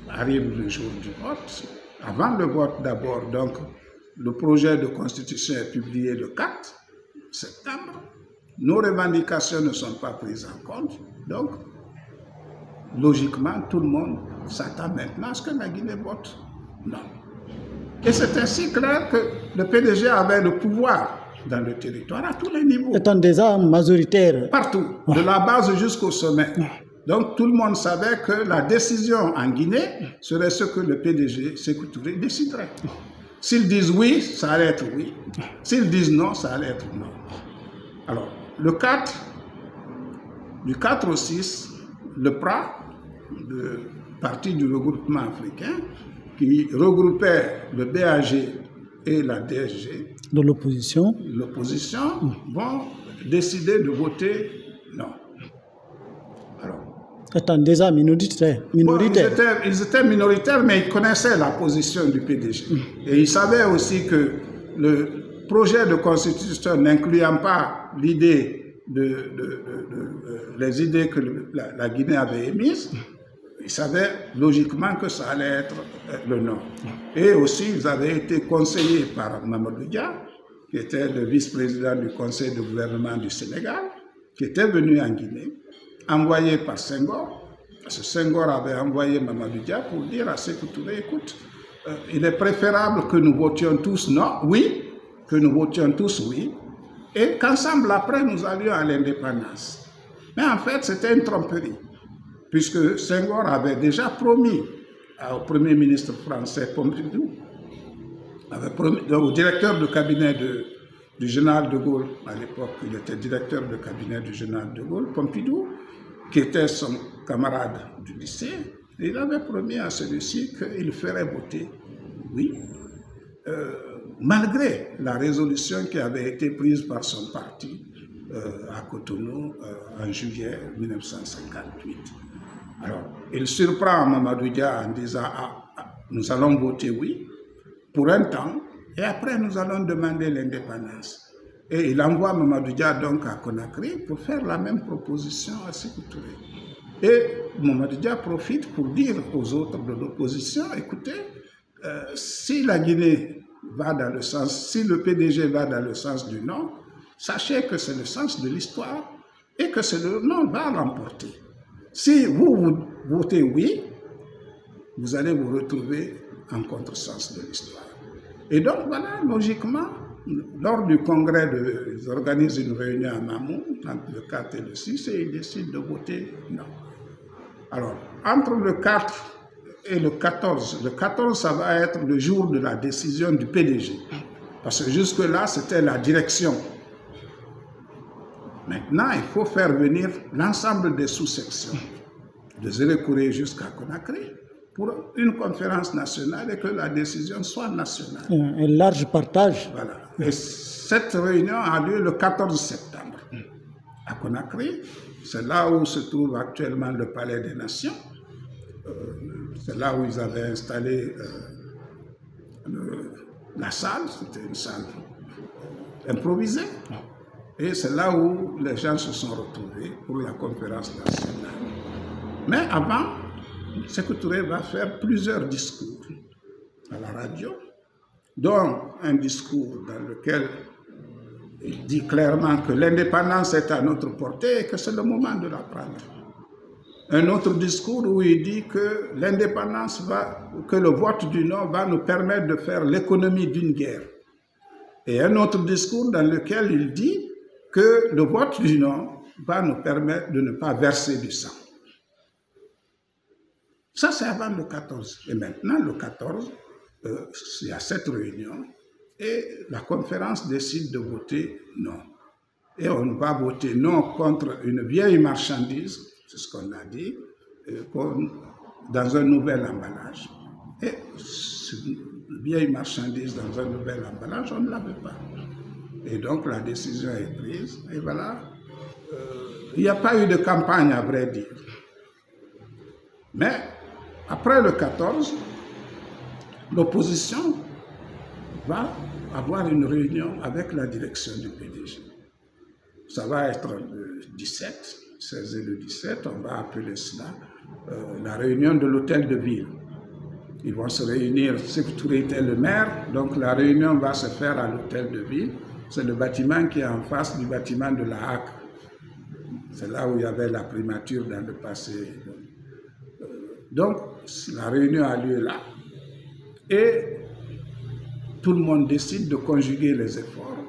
arrive le jour du vote. Avant le vote d'abord, donc, le projet de constitution est publié le 4 septembre. Nos revendications ne sont pas prises en compte. Donc, logiquement, tout le monde s'attend maintenant à ce que la Guinée vote. Non. Et c'est ainsi clair que le PDG avait le pouvoir dans le territoire à tous les niveaux
Étant déjà majoritaire,
partout, de la base jusqu'au sommet. Donc tout le monde savait que la décision en Guinée serait ce que le PDG, Sékou Touré, déciderait. S'ils disent oui, ça allait être oui. S'ils disent non, ça allait être non. Alors, le 4, du 4 au 6, le PRA, le Parti du regroupement africain, qui regroupait le BAG et la DSG,
de l'opposition,
l'opposition vont décider de voter non. Alors,
étant déjà minoritaire.
bon, ils, étaient, ils étaient minoritaires, mais ils connaissaient la position du PDG. Et ils savaient aussi que le projet de constitution n'incluant pas l'idée euh, les idées que la, Guinée avait émises, ils savaient logiquement que ça allait être euh, le non. Et aussi, ils avaient été conseillés par Mamadou Dia, qui était le vice-président du conseil de gouvernement du Sénégal, qui était venu en Guinée, envoyé par Senghor. Parce que Senghor avait envoyé Mamadou Dia pour dire à Sékou Touré, écoute, euh, il est préférable que nous votions tous non, oui, que nous votions tous oui, et qu'ensemble après nous allions à l'indépendance. Mais en fait, c'était une tromperie puisque Senghor avait déjà promis au Premier ministre français Pompidou, au directeur de cabinet du général de Gaulle, à l'époque, il était directeur de cabinet du général de Gaulle, Pompidou, qui était son camarade du lycée, il avait promis à celui-ci qu'il ferait voter oui, euh, malgré la résolution qui avait été prise par son parti euh, à Cotonou euh, en juillet 1958. Alors, il surprend Mamadou Dia en disant ah, ah, nous allons voter oui pour un temps et après nous allons demander l'indépendance. Et il envoie Mamadou Dia donc à Conakry pour faire la même proposition à Sékou Touré. Et Mamadou Dia profite pour dire aux autres de l'opposition écoutez, euh, si la Guinée va dans le sens, si le PDG va dans le sens du non, sachez que c'est le sens de l'histoire et que c'est le non va l'emporter. Si vous, vous votez oui, vous allez vous retrouver en contresens de l'histoire. Et donc voilà, logiquement, lors du congrès, ils organisent une réunion à Mamou, entre le 4 et le 6, et ils décident de voter non. Alors, entre le 4 et le 14, le 14, ça va être le jour de la décision du PDG. Parce que jusque-là, c'était la direction. Maintenant, il faut faire venir l'ensemble des sous-sections, de Zélékouré jusqu'à Conakry, pour une conférence nationale et que la décision soit nationale.
un, un large partage.
Voilà. Et cette réunion a lieu le 14 septembre à Conakry. C'est là où se trouve actuellement le Palais des Nations. Euh, c'est là où ils avaient installé euh, le- la salle. C'était une salle improvisée. Et c'est là où les gens se sont retrouvés pour la conférence nationale. Mais avant, Sékou Touré va faire plusieurs discours à la radio, dont un discours dans lequel il dit clairement que l'indépendance est à notre portée et que c'est le moment de la prendre. Un autre discours où il dit que l'indépendance va, que le vote du non va nous permettre de faire l'économie d'une guerre. Et un autre discours dans lequel il dit que le vote du non va nous permettre de ne pas verser du sang. Ça, c'est avant le 14. Et maintenant, le 14, euh, il y a cette réunion et la conférence décide de voter non. Et on va voter non contre une vieille marchandise, c'est ce qu'on a dit, dans un nouvel emballage. Et vieille marchandise dans un nouvel emballage, on ne l'avait pas. Et donc la décision est prise. Et voilà, euh, il n'y a pas eu de campagne à vrai dire. Mais après le 14, l'opposition va avoir une réunion avec la direction du PDG. Ça va être le 17, 16 et le 17, on va appeler cela euh, la réunion de l'hôtel de ville. Ils vont se réunir, c'est Touré était le maire, donc la réunion va se faire à l'hôtel de ville. C'est le bâtiment qui est en face du bâtiment de la HAC. C'est là où il y avait la primature dans le passé. Donc, la réunion a lieu là. Et tout le monde décide de conjuguer les efforts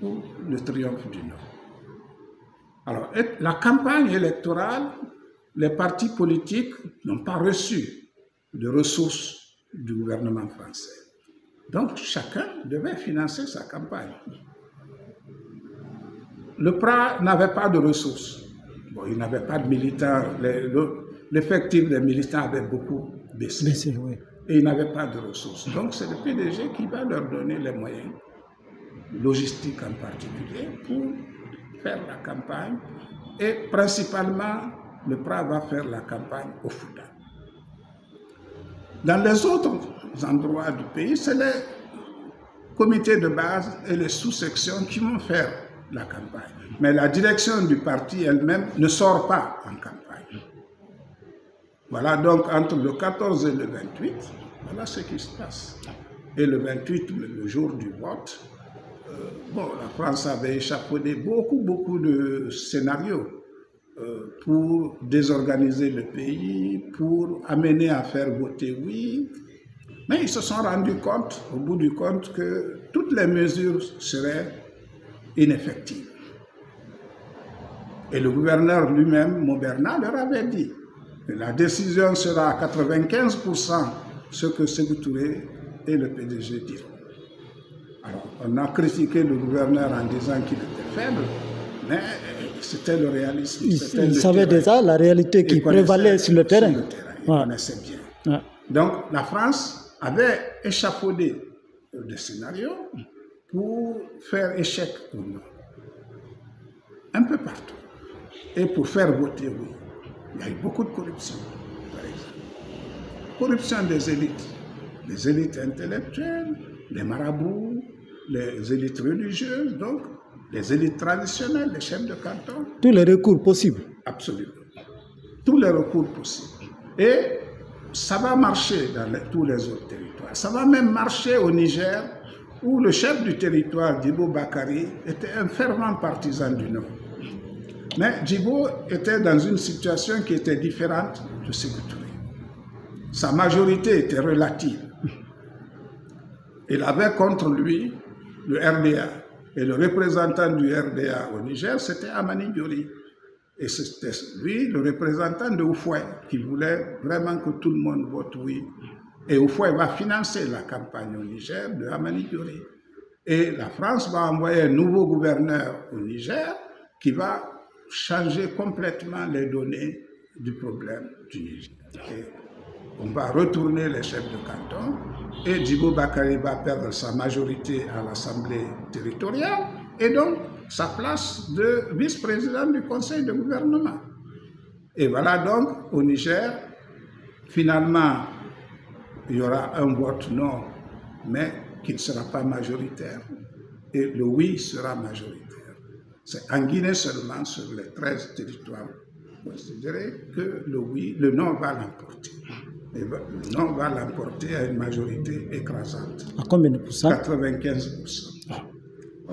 pour le triomphe du Nord. Alors, la campagne électorale, les partis politiques n'ont pas reçu de ressources du gouvernement français. Donc, chacun devait financer sa campagne. Le PRA n'avait pas de ressources. Bon, il n'avait pas de militants. L'effectif des militants avait beaucoup baissé. oui et ils n'avaient pas de ressources. Donc c'est le PDG qui va leur donner les moyens, logistiques en particulier, pour faire la campagne. Et principalement, le PRA va faire la campagne au Fouta. Dans les autres endroits du pays, c'est les comités de base et les sous-sections qui vont faire la campagne. Mais la direction du parti elle-même ne sort pas en campagne. Voilà donc entre le 14 et le 28, voilà ce qui se passe. Et le 28, le jour du vote, bon, la France avait échappé beaucoup, beaucoup de scénarios euh, pour désorganiser le pays, pour amener à faire voter oui. Mais ils se sont rendus compte, au bout du compte, que toutes les mesures seraient ineffectives. Et le gouverneur lui-même, Maubernat, leur avait dit la décision sera à 95% ce que Sékou Touré et le PDG diront. Alors, on a critiqué le gouverneur en disant qu'il était faible, mais c'était le réalisme.
Il, savait déjà la réalité qui prévalait sur le terrain.
il connaissait bien. Donc, la France avait échafaudé des scénarios pour faire échec au non. Un peu partout. Et pour faire voter oui. Il y a eu beaucoup de corruption, par exemple. Corruption des élites. Les élites intellectuelles, les marabouts, les élites religieuses, donc les élites traditionnelles, les chefs de canton.
Tous les recours possibles.
Absolument. Tous les recours possibles. Et ça va marcher dans tous les autres territoires. Ça va même marcher au Niger, où le chef du territoire, Dibo Bakari, était un fervent partisan du Nord. Mais Djibo était dans une situation qui était différente de ce que Touré. Sa majorité était relative. Il avait contre lui le RDA. Et le représentant du RDA au Niger, c'était Amani Diori. Et c'était lui, le représentant de Oufoué, qui voulait vraiment que tout le monde vote oui. Et Oufoué va financer la campagne au Niger de Amani Diori. Et la France va envoyer un nouveau gouverneur au Niger qui va changer complètement les données du problème du Niger. On va retourner les chefs de canton et Djibo Bakari va perdre sa majorité à l'Assemblée territoriale et donc sa place de vice-président du Conseil de gouvernement. Et voilà donc au Niger, finalement, il y aura un vote non, mais qui ne sera pas majoritaire. Et le oui sera majoritaire. C'est en Guinée seulement, sur les 13 territoires considérés, que le oui, le non va l'emporter. Non va l'emporter à une majorité écrasante.
À combien de pourcents
95%.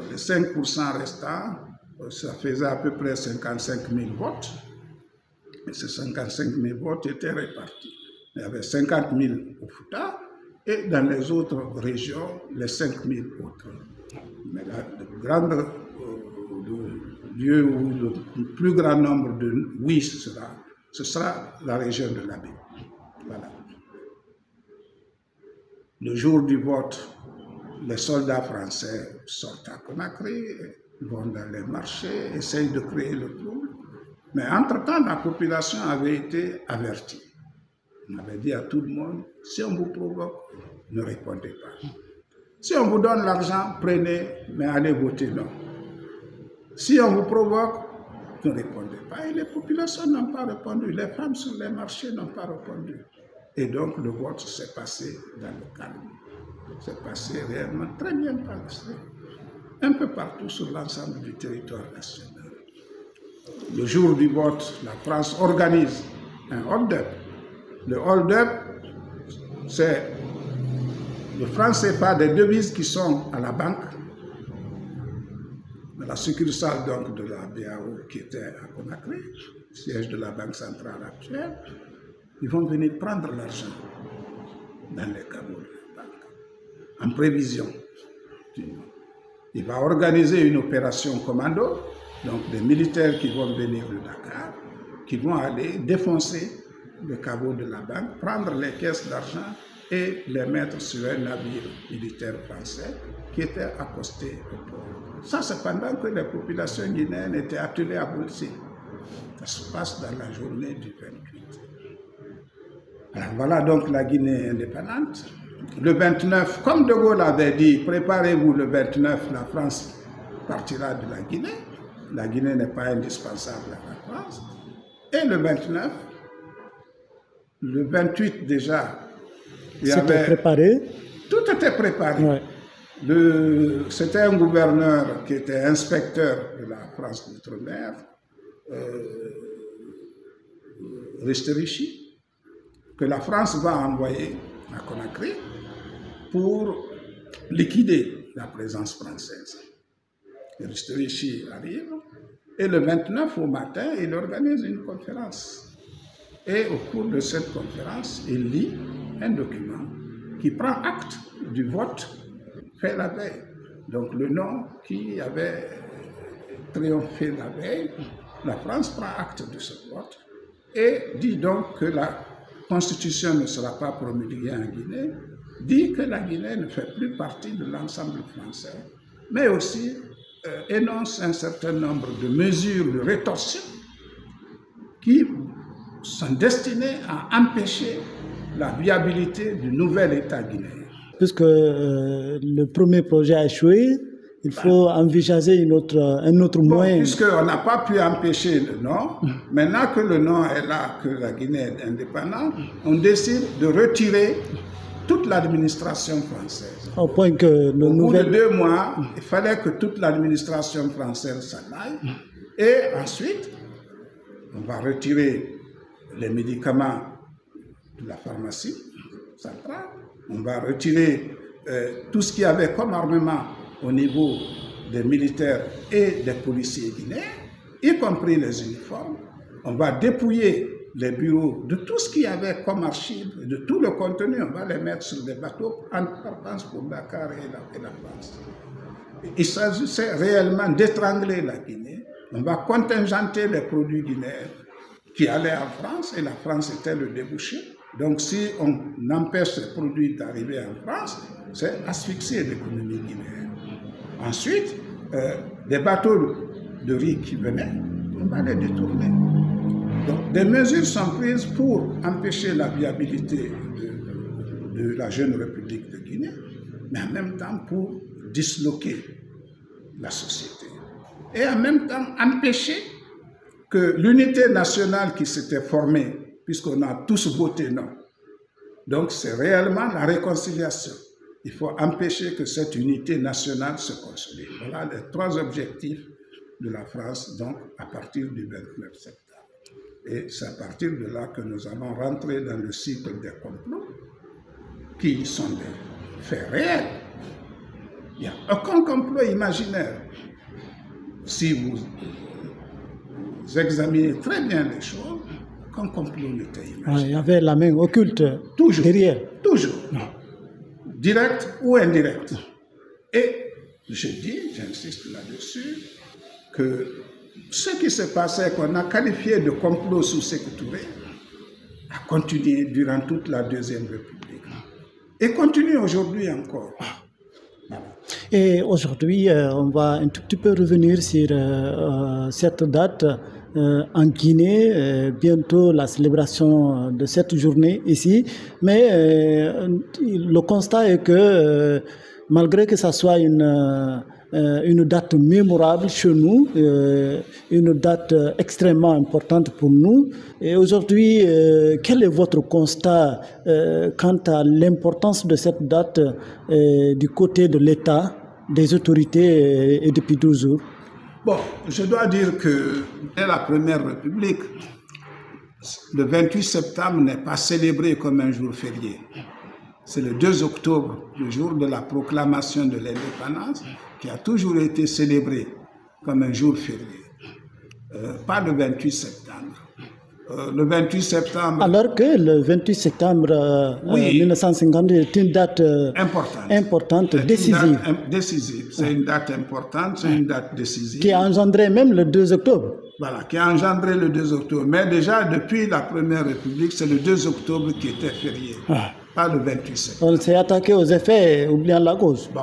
Les 5% restants, ça faisait à peu près 55 000 votes. Et ces 55 000 votes étaient répartis. Il y avait 50 000 au Fouta et dans les autres régions, les 5 000 autres. Mais la, le, euh, le lieu où le plus grand nombre de oui sera, ce sera la région de la Voilà. Le jour du vote, les soldats français sortent à Conakry, vont dans les marchés, essayent de créer le trouble. Mais entre-temps, la population avait été avertie. On avait dit à tout le monde, si on vous provoque, ne répondez pas. Si on vous donne l'argent, prenez, mais allez voter non. Si on vous provoque, ne répondez pas. Et les populations n'ont pas répondu. Les femmes sur les marchés n'ont pas répondu. Et donc le vote s'est passé dans le calme. C'est passé réellement très bien passé. Un peu partout sur l'ensemble du territoire national. Le jour du vote, la France organise un hold-up. Le hold-up, c'est le franc CFA des devises qui sont à la banque, la succursale donc de la BAO qui était à Conakry, siège de la Banque centrale actuelle, ils vont venir prendre l'argent dans les cadeaux de la banque, en prévision. Il va organiser une opération commando, donc des militaires qui vont venir de Dakar, qui vont aller défoncer le caveau de la banque, prendre les caisses d'argent et les mettre sur un navire militaire français qui était accosté au port. Ça, c'est pendant que les populations guinéennes étaient attelées à bosser. Ça se passe dans la journée du 28. Alors voilà donc la Guinée indépendante. Le 29, comme De Gaulle avait dit, préparez-vous le 29, la France partira de la Guinée. La Guinée n'est pas indispensable à la France. Et le 29, le 28 déjà,
il y avait... préparé
Tout était préparé. C'était un gouverneur qui était inspecteur de la France d'outre-mer, euh, Risterichi, que la France va envoyer à Conakry pour liquider la présence française. Risterichi arrive et le 29 au matin, il organise une conférence. Et au cours de cette conférence, il lit un document qui prend acte du vote fait la veille. Donc le nom qui avait triomphé la veille, la France prend acte de ce vote et dit donc que la constitution ne sera pas promulguée en Guinée, dit que la Guinée ne fait plus partie de l'ensemble français, mais aussi euh, énonce un certain nombre de mesures de rétorsion qui sont destinées à empêcher la viabilité du nouvel État guinéen.
Puisque euh, le premier projet a échoué, il faut envisager une autre, un autre bon, moyen.
Puisqu'on n'a pas pu empêcher le nom, maintenant que le nom est là, que la Guinée est indépendante, on décide de retirer toute l'administration française.
Au point que le
Au
nouvel...
bout de deux mois, il fallait que toute l'administration française s'en aille. Et ensuite, on va retirer les médicaments de la pharmacie centrale. On va retirer euh, tout ce qu'il y avait comme armement au niveau des militaires et des policiers guinéens, y compris les uniformes. On va dépouiller les bureaux de tout ce qu'il y avait comme archives, de tout le contenu. On va les mettre sur des bateaux en partance pour Dakar et la, et la France. Il s'agissait réellement d'étrangler la Guinée. On va contingenter les produits guinéens qui allaient en France et la France était le débouché. Donc si on empêche ces produits d'arriver en France, c'est asphyxier l'économie guinéenne. Ensuite, euh, les bateaux de riz qui venaient, on va les détourner. Donc des mesures sont prises pour empêcher la viabilité de, de la jeune République de Guinée, mais en même temps pour disloquer la société. Et en même temps empêcher que l'unité nationale qui s'était formée puisqu'on a tous voté non. Donc c'est réellement la réconciliation. Il faut empêcher que cette unité nationale se consolide. Voilà les trois objectifs de la France, donc à partir du 29 septembre. Et c'est à partir de là que nous allons rentrer dans le cycle des complots, qui sont des faits réels. Il n'y a aucun complot imaginaire. Si vous, examinez très bien les choses, aucun complot n'était imaginaire.
il y avait la main occulte
toujours,
derrière.
Toujours. Direct ou indirect. Et je dis, j'insiste là-dessus, que ce qui se passait, qu'on a qualifié de complot sous Sékou a continué durant toute la Deuxième République. Et continue aujourd'hui encore.
Et aujourd'hui, euh, on va un tout petit peu revenir sur euh, euh, cette date en Guinée, bientôt la célébration de cette journée ici. Mais le constat est que malgré que ça soit une euh, une date mémorable chez nous, euh, une date extrêmement importante pour nous. Et aujourd'hui, euh, quel est votre constat quant à l'importance de cette date du côté de l'État, des autorités et depuis toujours
Bon, je dois dire que dès la Première République, le 28 septembre n'est pas célébré comme un jour férié. C'est le 2 octobre, le jour de la proclamation de l'indépendance, qui a toujours été célébré comme un jour férié. Euh, pas le 28 septembre. Euh, le 28 septembre.
Alors que le 28 septembre 1950 est une date importante, importante décisive.
décisive. C'est une date importante, c'est une date décisive.
Qui a engendré même le 2 octobre.
Voilà, qui a engendré le 2 octobre. Mais déjà, depuis la Première République, c'est le 2 octobre qui était férié, ah. pas le 28 septembre.
On s'est attaqué aux effets, oubliant la cause.
Bon.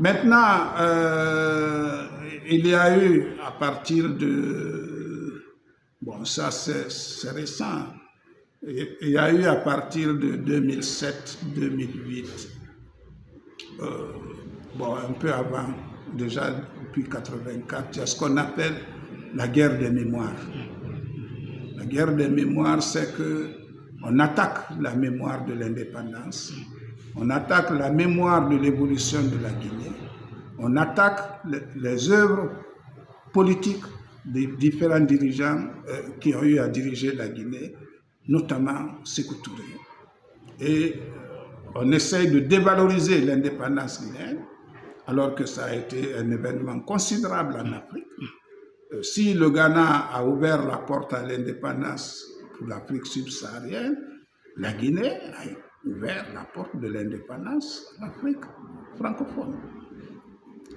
Maintenant, euh, il y a eu à partir de... Bon, ça c'est récent. Il y a eu à partir de 2007-2008, euh, bon, un peu avant, déjà depuis 84, il y a ce qu'on appelle la guerre des mémoires. La guerre des mémoires, c'est que on attaque la mémoire de l'indépendance on attaque la mémoire de l'évolution de la Guinée, on attaque les, œuvres politiques des différents dirigeants euh, qui ont eu à diriger la Guinée, notamment Sékou Touré. Et on essaye de dévaloriser l'indépendance guinéenne, alors que ça a été un événement considérable en Afrique. Euh, si le Ghana a ouvert la porte à l'indépendance pour l'Afrique subsaharienne, la Guinée a ouvert la porte de l'indépendance à l'Afrique francophone.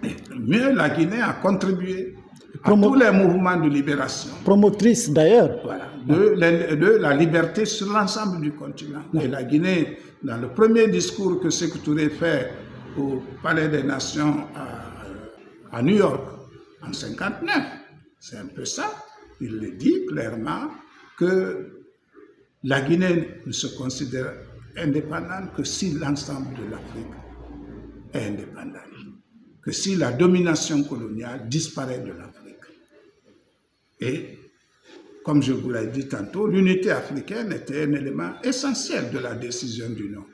Et mieux, la Guinée a contribué à tous les mouvements de libération.
Promotrice d'ailleurs.
Voilà, de, la liberté sur l'ensemble du continent. Et la Guinée, dans le premier discours que Sékou Touré fait au Palais des Nations à, à New York en 1959, c'est un peu ça. Il le dit clairement que la Guinée ne se considère indépendante que si l'ensemble de l'Afrique est indépendante, que si la domination coloniale disparaît de l'Afrique. Et, comme je vous l'ai dit tantôt, l'unité africaine était un élément essentiel de la décision du non.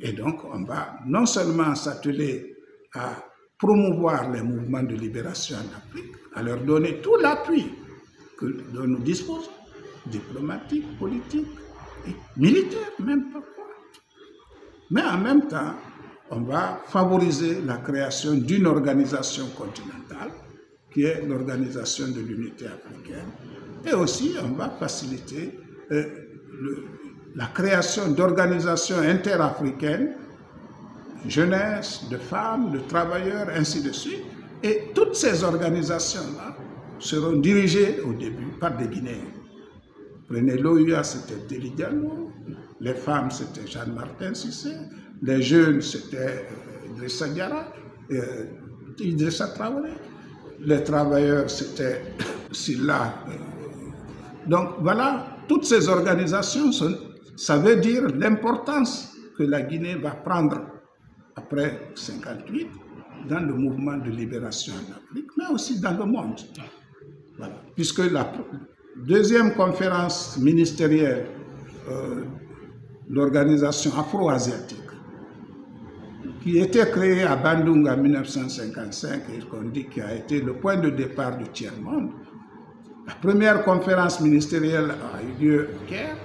Et donc, on va non seulement s'atteler à promouvoir les mouvements de libération en Afrique, à leur donner tout l'appui dont nous disposons, diplomatique, politique, militaire même parfois. Mais en même temps, on va favoriser la création d'une organisation continentale, qui est l'organisation de l'unité africaine. Et aussi, on va faciliter euh, la création d'organisations interafricaines, jeunesse, de femmes, de travailleurs, ainsi de suite. Et toutes ces organisations-là seront dirigées au début par des Guinéens. Prenez l'OUA, c'était Deli Diallo. Les femmes, c'était Jeanne-Martin Sissé. Les jeunes, c'était euh, Idrissa Diara, euh, Idrissa Traoré. Les travailleurs, c'était Silla. Euh. Donc voilà, toutes ces organisations, ça veut dire l'importance que la Guinée va prendre après 58 dans le mouvement de libération en Afrique, mais aussi dans le monde. Puisque la, Deuxième conférence ministérielle, euh, l'organisation afro-asiatique, qui était créée à Bandung en 1955 et qu'on dit qui a été le point de départ du tiers-monde, La première conférence ministérielle a eu lieu au Caire,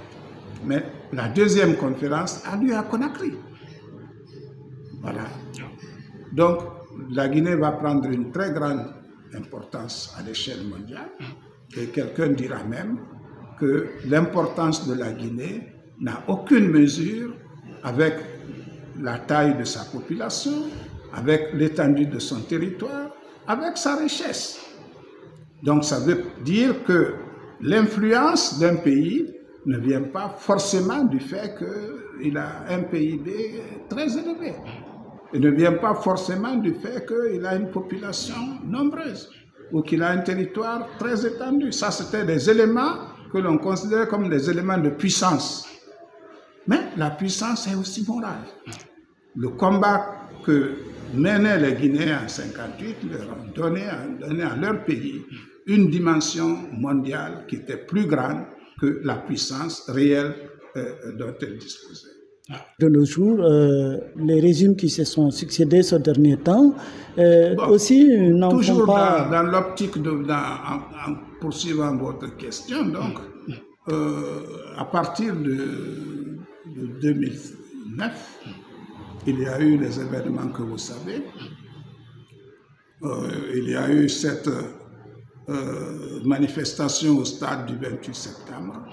mais la deuxième conférence a lieu à Conakry. Voilà. Donc, la Guinée va prendre une très grande importance à l'échelle mondiale. Et quelqu'un dira même que l'importance de la Guinée n'a aucune mesure avec la taille de sa population, avec l'étendue de son territoire, avec sa richesse. Donc ça veut dire que l'influence d'un pays ne vient pas forcément du fait qu'il a un PIB très élevé. Il ne vient pas forcément du fait qu'il a une population nombreuse ou qu'il a un territoire très étendu. Ça, c'était des éléments que l'on considère comme des éléments de puissance. Mais la puissance est aussi morale. Le combat que menaient les Guinéens en 58 leur a donné, donné à leur pays une dimension mondiale qui était plus grande que la puissance réelle euh, dont elle disposait.
De nos jours, euh, les régimes qui se sont succédés ces derniers temps euh, aussi n'en
Toujours
pas.
dans, dans l'optique de, dans- en, en poursuivant votre question, donc, à partir de, de 2009, il y a eu les événements que vous savez. Euh, il y a eu cette euh, manifestation au stade du 28 septembre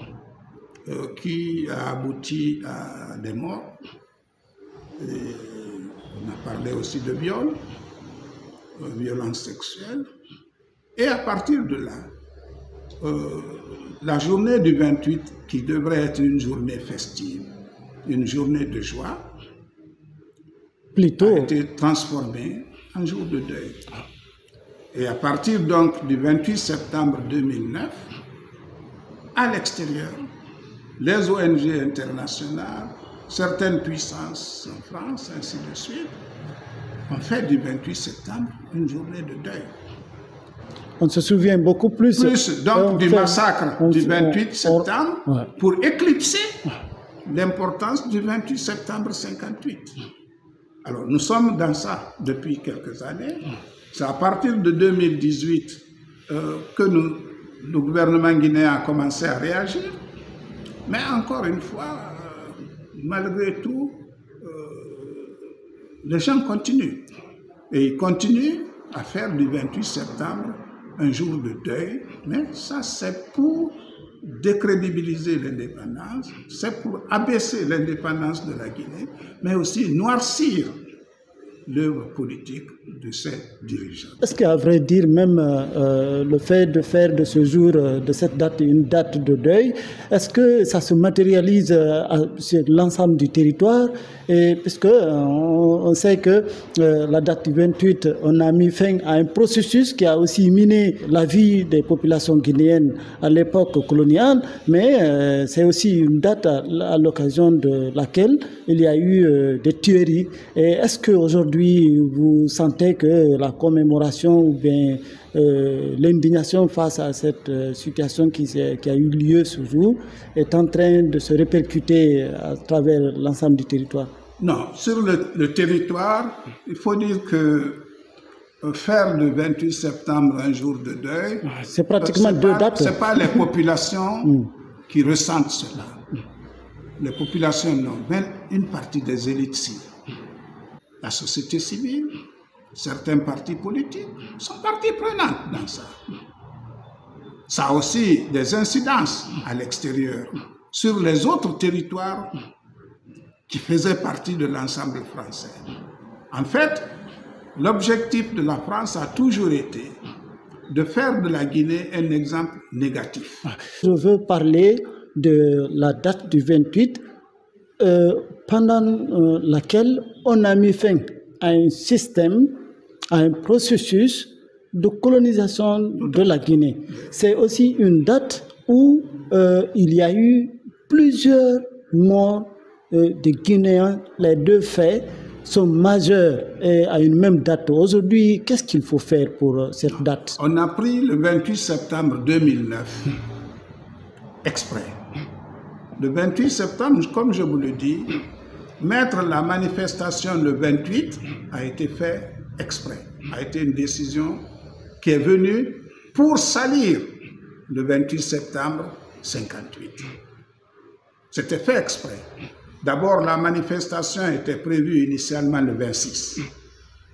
euh, qui a abouti à des morts. On a parlé aussi de viol, violence sexuelle. Et à partir de là, la journée du 28, qui devrait être une journée festive, une journée de joie, a
Plutôt,
été transformée en jour de deuil. Et à partir donc du 28 septembre 2009, à l'extérieur, les ONG internationales, certaines puissances en France, ainsi de suite, ont fait du 28 septembre une journée de deuil.
on se souvient beaucoup plus.
Plus donc
On
du
fait-
massacre du
on-
28
on-
septembre
Ouais.
pour éclipser l'importance du 28 septembre 58. Alors nous sommes dans ça depuis quelques années. C'est à partir de 2018 euh, que nous- le gouvernement guinéen a commencé à réagir. Mais encore une fois, euh, malgré tout, euh, les gens continuent. Et ils continuent à faire du 28 septembre un jour de deuil, mais ça c'est pour décrédibiliser l'indépendance, c'est pour abaisser l'indépendance de la Guinée, mais aussi noircir l'œuvre politique de ses dirigeants.
Est-ce qu'à vrai dire, même euh, euh, le fait de faire de ce jour, euh, de cette date, une date de deuil, est-ce que ça se matérialise sur l'ensemble du territoire? Et Puisque on, sait que la date du 28, on a mis fin à un processus qui a aussi miné la vie des populations guinéennes à l'époque coloniale, mais c'est aussi une date à, à l'occasion de laquelle il y a eu des tueries. Et est-ce qu'aujourd'hui, vous sentez que la commémoration ou bien euh, l'indignation face à cette euh, situation qui, a eu lieu ce jour est en train de se répercuter à travers l'ensemble du territoire
Non, sur le, le territoire, il faut dire que euh, faire le 28 septembre un jour de deuil,
C'est pratiquement deux
pas-
dates.
C'est pas les populations qui ressentent cela. Les populations non, mais une partie des élites civiles. La société civile, certains partis politiques sont partie prenante dans ça. Ça a aussi des incidences à l'extérieur sur les autres territoires qui faisaient partie de l'ensemble français. En fait, l'objectif de la France a toujours été de faire de la Guinée un exemple négatif.
Je veux parler de la date du 28 euh, pendant euh, laquelle on a mis fin à un système, à un processus de colonisation de la Guinée. C'est aussi une date où euh, il y a eu plusieurs morts euh, de Guinéens. Les deux faits sont majeurs et à une même date. Aujourd'hui, qu'est-ce qu'il faut faire pour euh, cette date?
On a pris le 28 septembre 2009 exprès. Le 28 septembre, comme je vous le dis, mettre la manifestation le 28 a été fait exprès, a été une décision qui est venue pour salir le 28 septembre 58. C'était fait exprès. D'abord, la manifestation était prévue initialement le 26.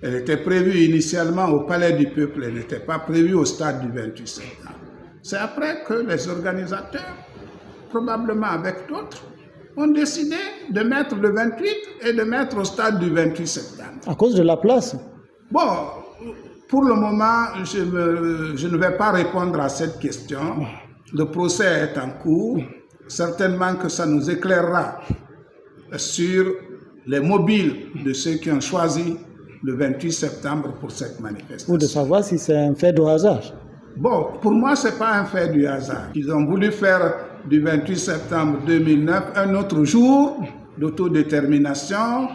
Elle était prévue initialement au Palais du Peuple, elle n'était pas prévue au stade du 28 septembre. C'est après que les organisateurs, probablement avec d'autres, ont décidé de mettre le 28 et de mettre au stade du 28 septembre.
À cause de la place
Bon, pour le moment, je, je ne vais pas répondre à cette question. Le procès est en cours. Certainement que ça nous éclairera sur les mobiles de ceux qui ont choisi le 28 septembre pour cette manifestation.
Ou de savoir si c'est un fait de hasard.
Bon, pour moi, ce n'est pas un fait du hasard. Ils ont voulu faire du 28 septembre 2009 un autre jour d'autodétermination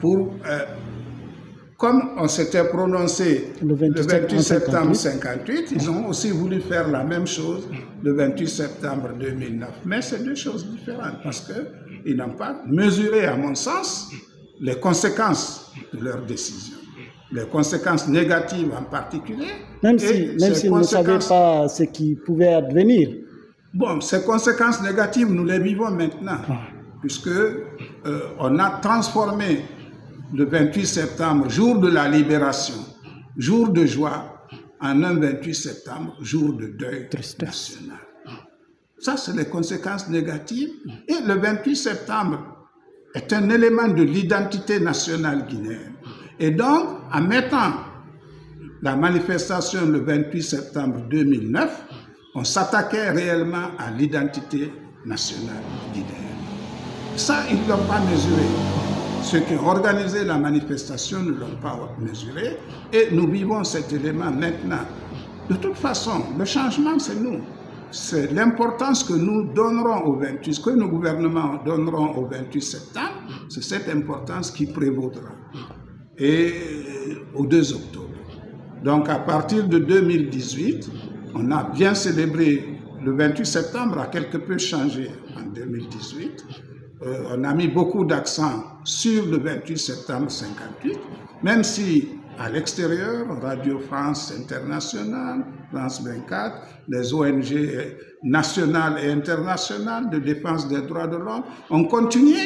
pour, euh, comme on s'était prononcé
Le 28
le 28 septembre
58.
58, ils ont aussi voulu faire la même chose le 28 septembre 2009. Mais c'est deux choses différentes parce qu'ils n'ont pas mesuré, à mon sens, les conséquences de leur décision. Les conséquences négatives en particulier.
Même si, même s'ils ne savaient pas ce qui pouvait advenir.
Bon, ces conséquences négatives, nous les vivons maintenant, puisque euh, on a transformé le 28 septembre, jour de la libération, jour de joie, en un 28 septembre, jour de deuil national. Ça, c'est les conséquences négatives. Et le 28 septembre est un élément de l'identité nationale guinéenne. Et donc, en mettant la manifestation le 28 septembre 2009, on s'attaquait réellement à l'identité nationale guinéenne. Ça, ils ne l'ont pas mesuré. Ceux qui ont la manifestation ne l'ont pas mesuré et nous vivons cet élément maintenant. De toute façon, le changement, c'est nous. C'est l'importance que nous donnerons au 28, ce que nos gouvernements donneront au 28 septembre, c'est cette importance qui prévaudra. Et au 2 octobre. Donc à partir de 2018, on a bien célébré le 28 septembre, a quelque peu changé en 2018. Euh, on a mis beaucoup d'accent sur le 28 septembre 58, même si à l'extérieur, Radio France Internationale, France 24, les ONG nationales et internationales de défense des droits de l'homme ont continué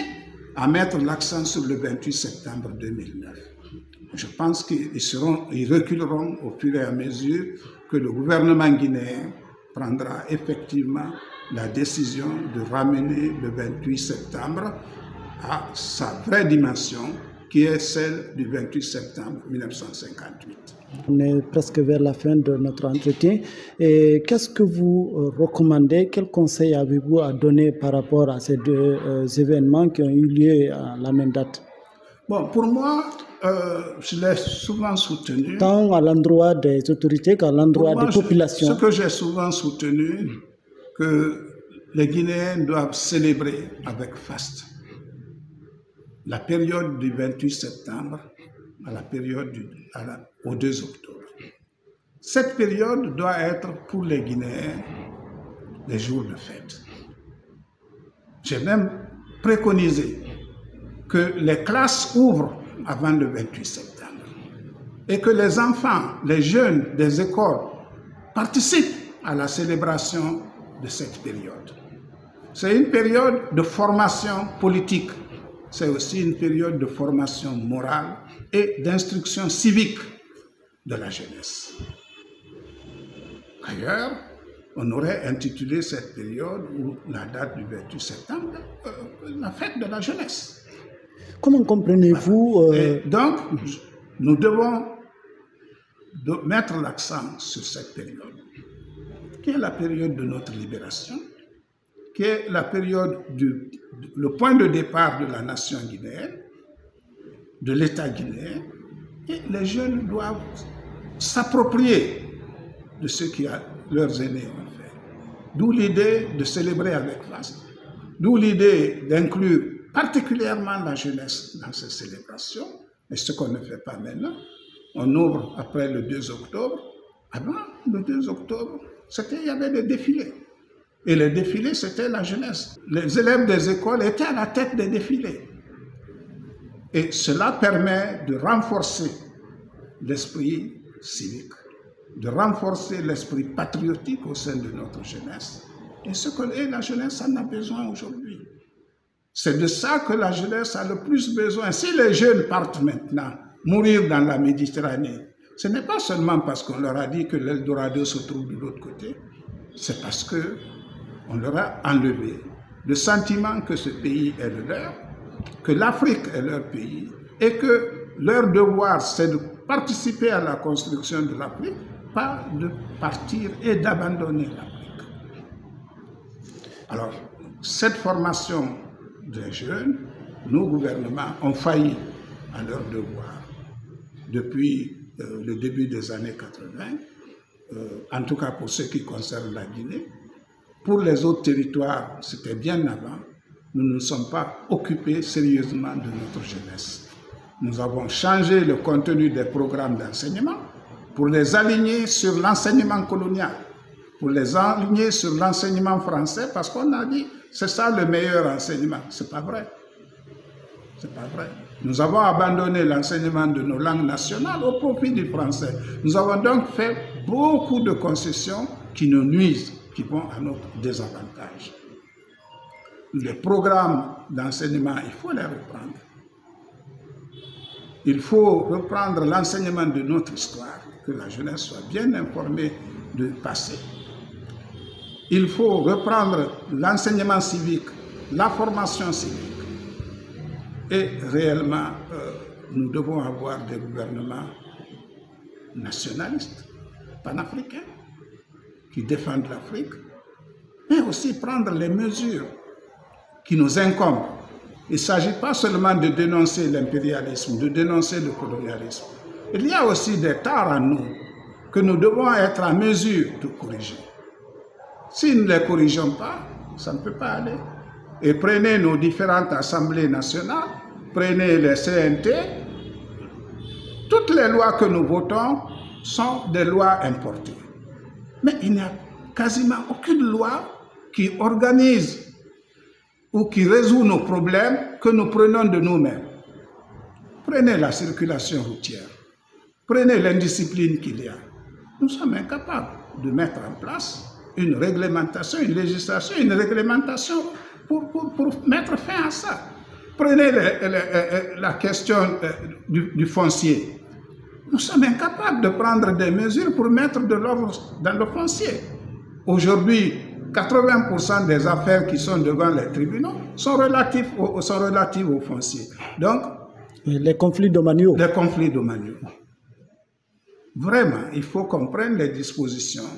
à mettre l'accent sur le 28 septembre 2009. Je pense qu'ils ils reculeront au fur et à mesure que le gouvernement guinéen prendra effectivement la décision de ramener le 28 septembre à sa vraie dimension, qui est celle du 28 septembre 1958.
On est presque vers la fin de notre entretien. Et qu'est-ce que vous euh, recommandez? Quel conseil avez-vous à donner par rapport à ces deux euh, événements qui ont eu lieu à la même date?
Bon, pour moi, euh, je l'ai souvent soutenu.
Tant à l'endroit des autorités qu'à l'endroit des populations.
Ce que j'ai souvent soutenu, les Guinéens doivent célébrer avec faste la période du 28 septembre à la période au 2 octobre. Cette période doit être pour les Guinéens des jours de fête. J'ai même préconisé que les classes ouvrent avant le 28 septembre et que les enfants, les jeunes des écoles participent à la célébration de cette période. C'est une période de formation politique, c'est aussi une période de formation morale et d'instruction civique de la jeunesse. D'ailleurs, on aurait intitulé cette période, ou la date du 28 septembre, euh, la fête de la jeunesse.
Comment comprenez-vous euh,
donc, nous devons de- mettre l'accent sur cette période, qui est la période de notre libération, qui est la période du le point de départ de la nation guinéenne, de l'État guinéen, et les jeunes doivent s'approprier de ce que leurs aînés ont fait. D'où l'idée de célébrer avec faste, d'où l'idée d'inclure particulièrement la jeunesse dans ces célébrations, et ce qu'on ne fait pas maintenant. On ouvre après le 2 octobre. Avant le 2 octobre, c'était, il y avait des défilés. Et les défilés, c'était la jeunesse. Les élèves des écoles étaient à la tête des défilés. Et cela permet de renforcer l'esprit civique de renforcer l'esprit patriotique au sein de notre jeunesse. Et ce que la jeunesse en a besoin aujourd'hui. C'est de ça que la jeunesse a le plus besoin. Si les jeunes partent maintenant mourir dans la Méditerranée, ce n'est pas seulement parce qu'on leur a dit que l'Eldorado se trouve de l'autre côté, c'est parce que on leur a enlevé le sentiment que ce pays est le leur, que l'Afrique est leur pays et que leur devoir c'est de participer à la construction de l'Afrique, pas de partir et d'abandonner l'Afrique. Alors, cette formation des jeunes, nos gouvernements ont failli à leur devoir depuis euh, le début des années 80, euh, en tout cas pour ce qui concerne la Guinée. Pour les autres territoires, c'était bien avant. Nous ne nous sommes pas occupés sérieusement de notre jeunesse. Nous avons changé le contenu des programmes d'enseignement pour les aligner sur l'enseignement colonial, pour les aligner sur l'enseignement français, parce qu'on a dit c'est ça le meilleur enseignement. C'est pas vrai. C'est pas vrai. Nous avons abandonné l'enseignement de nos langues nationales au profit du français. Nous avons donc fait beaucoup de concessions qui nous nuisent, qui vont à notre désavantage. Les programmes d'enseignement, il faut les reprendre. Il faut reprendre l'enseignement de notre histoire, que la jeunesse soit bien informée du passé il faut reprendre l'enseignement civique, la formation civique. Et réellement, euh, nous devons avoir des gouvernements nationalistes, panafricains, qui défendent l'Afrique, mais aussi prendre les mesures qui nous incombent. Il ne s'agit pas seulement de dénoncer l'impérialisme, de dénoncer le colonialisme. Il y a aussi des tares en nous que nous devons être en mesure de corriger. Si nous ne les corrigeons pas, ça ne peut pas aller. Et prenez nos différentes assemblées nationales, prenez les CNT, toutes les lois que nous votons sont des lois importées. Mais il n'y a quasiment aucune loi qui organise ou qui résout nos problèmes que nous prenons de nous-mêmes. Prenez la circulation routière, prenez l'indiscipline qu'il y a. Nous sommes incapables de mettre en place une réglementation, une législation, une réglementation pour, pour, pour mettre fin à ça. Prenez la question euh, du, du, foncier. Nous sommes incapables de prendre des mesures pour mettre de l'ordre dans le foncier. Aujourd'hui, 80% des affaires qui sont devant les tribunaux sont relatives au, sont relatives au foncier. Donc,
les conflits domaniaux.
Les conflits domaniaux. Vraiment, il faut qu'on prenne les dispositions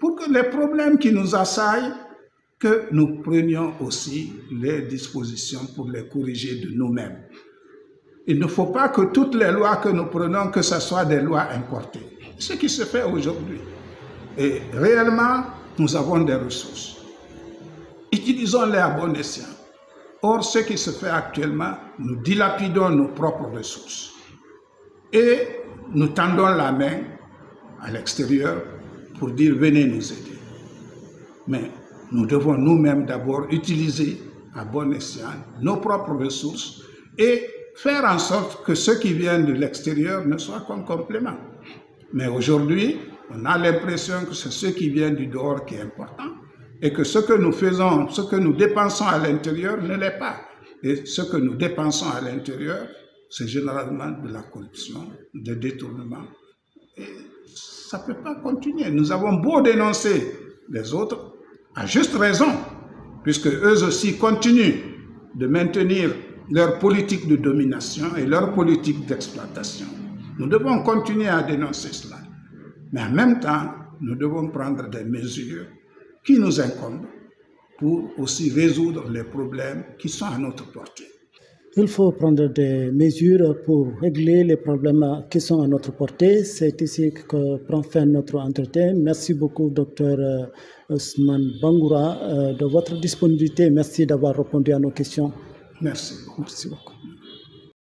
pour que les problèmes qui nous assaillent, que nous prenions aussi les dispositions pour les corriger de nous-mêmes. Il ne faut pas que toutes les lois que nous prenons, que ce soit des lois importées. Ce qui se fait aujourd'hui. Et réellement, nous avons des ressources. Utilisons-les à bon escient. Or, ce qui se fait actuellement, nous dilapidons nos propres ressources. Et nous tendons la main à l'extérieur pour dire venez nous aider. Mais nous devons nous-mêmes d'abord utiliser à bon escient nos propres ressources et faire en sorte que ce qui vient de l'extérieur ne soit qu'un complément. Mais aujourd'hui, on a l'impression que c'est ce qui vient du dehors qui est important et que ce que nous faisons, ce que nous dépensons à l'intérieur ne l'est pas. Et ce que nous dépensons à l'intérieur, c'est généralement de la corruption, des détournements. Et ça ne peut pas continuer. Nous avons beau dénoncer les autres, à juste raison, puisque eux aussi continuent de maintenir leur politique de domination et leur politique d'exploitation. Nous devons continuer à dénoncer cela. Mais en même temps, nous devons prendre des mesures qui nous incombent pour aussi résoudre les problèmes qui sont à notre portée.
Il faut prendre des mesures pour régler les problèmes qui sont à notre portée. C'est ici que prend fin notre entretien. Merci beaucoup, docteur euh, Ousmane Bangoura, euh, de votre disponibilité. Merci d'avoir répondu à nos questions.
Merci.
Merci beaucoup.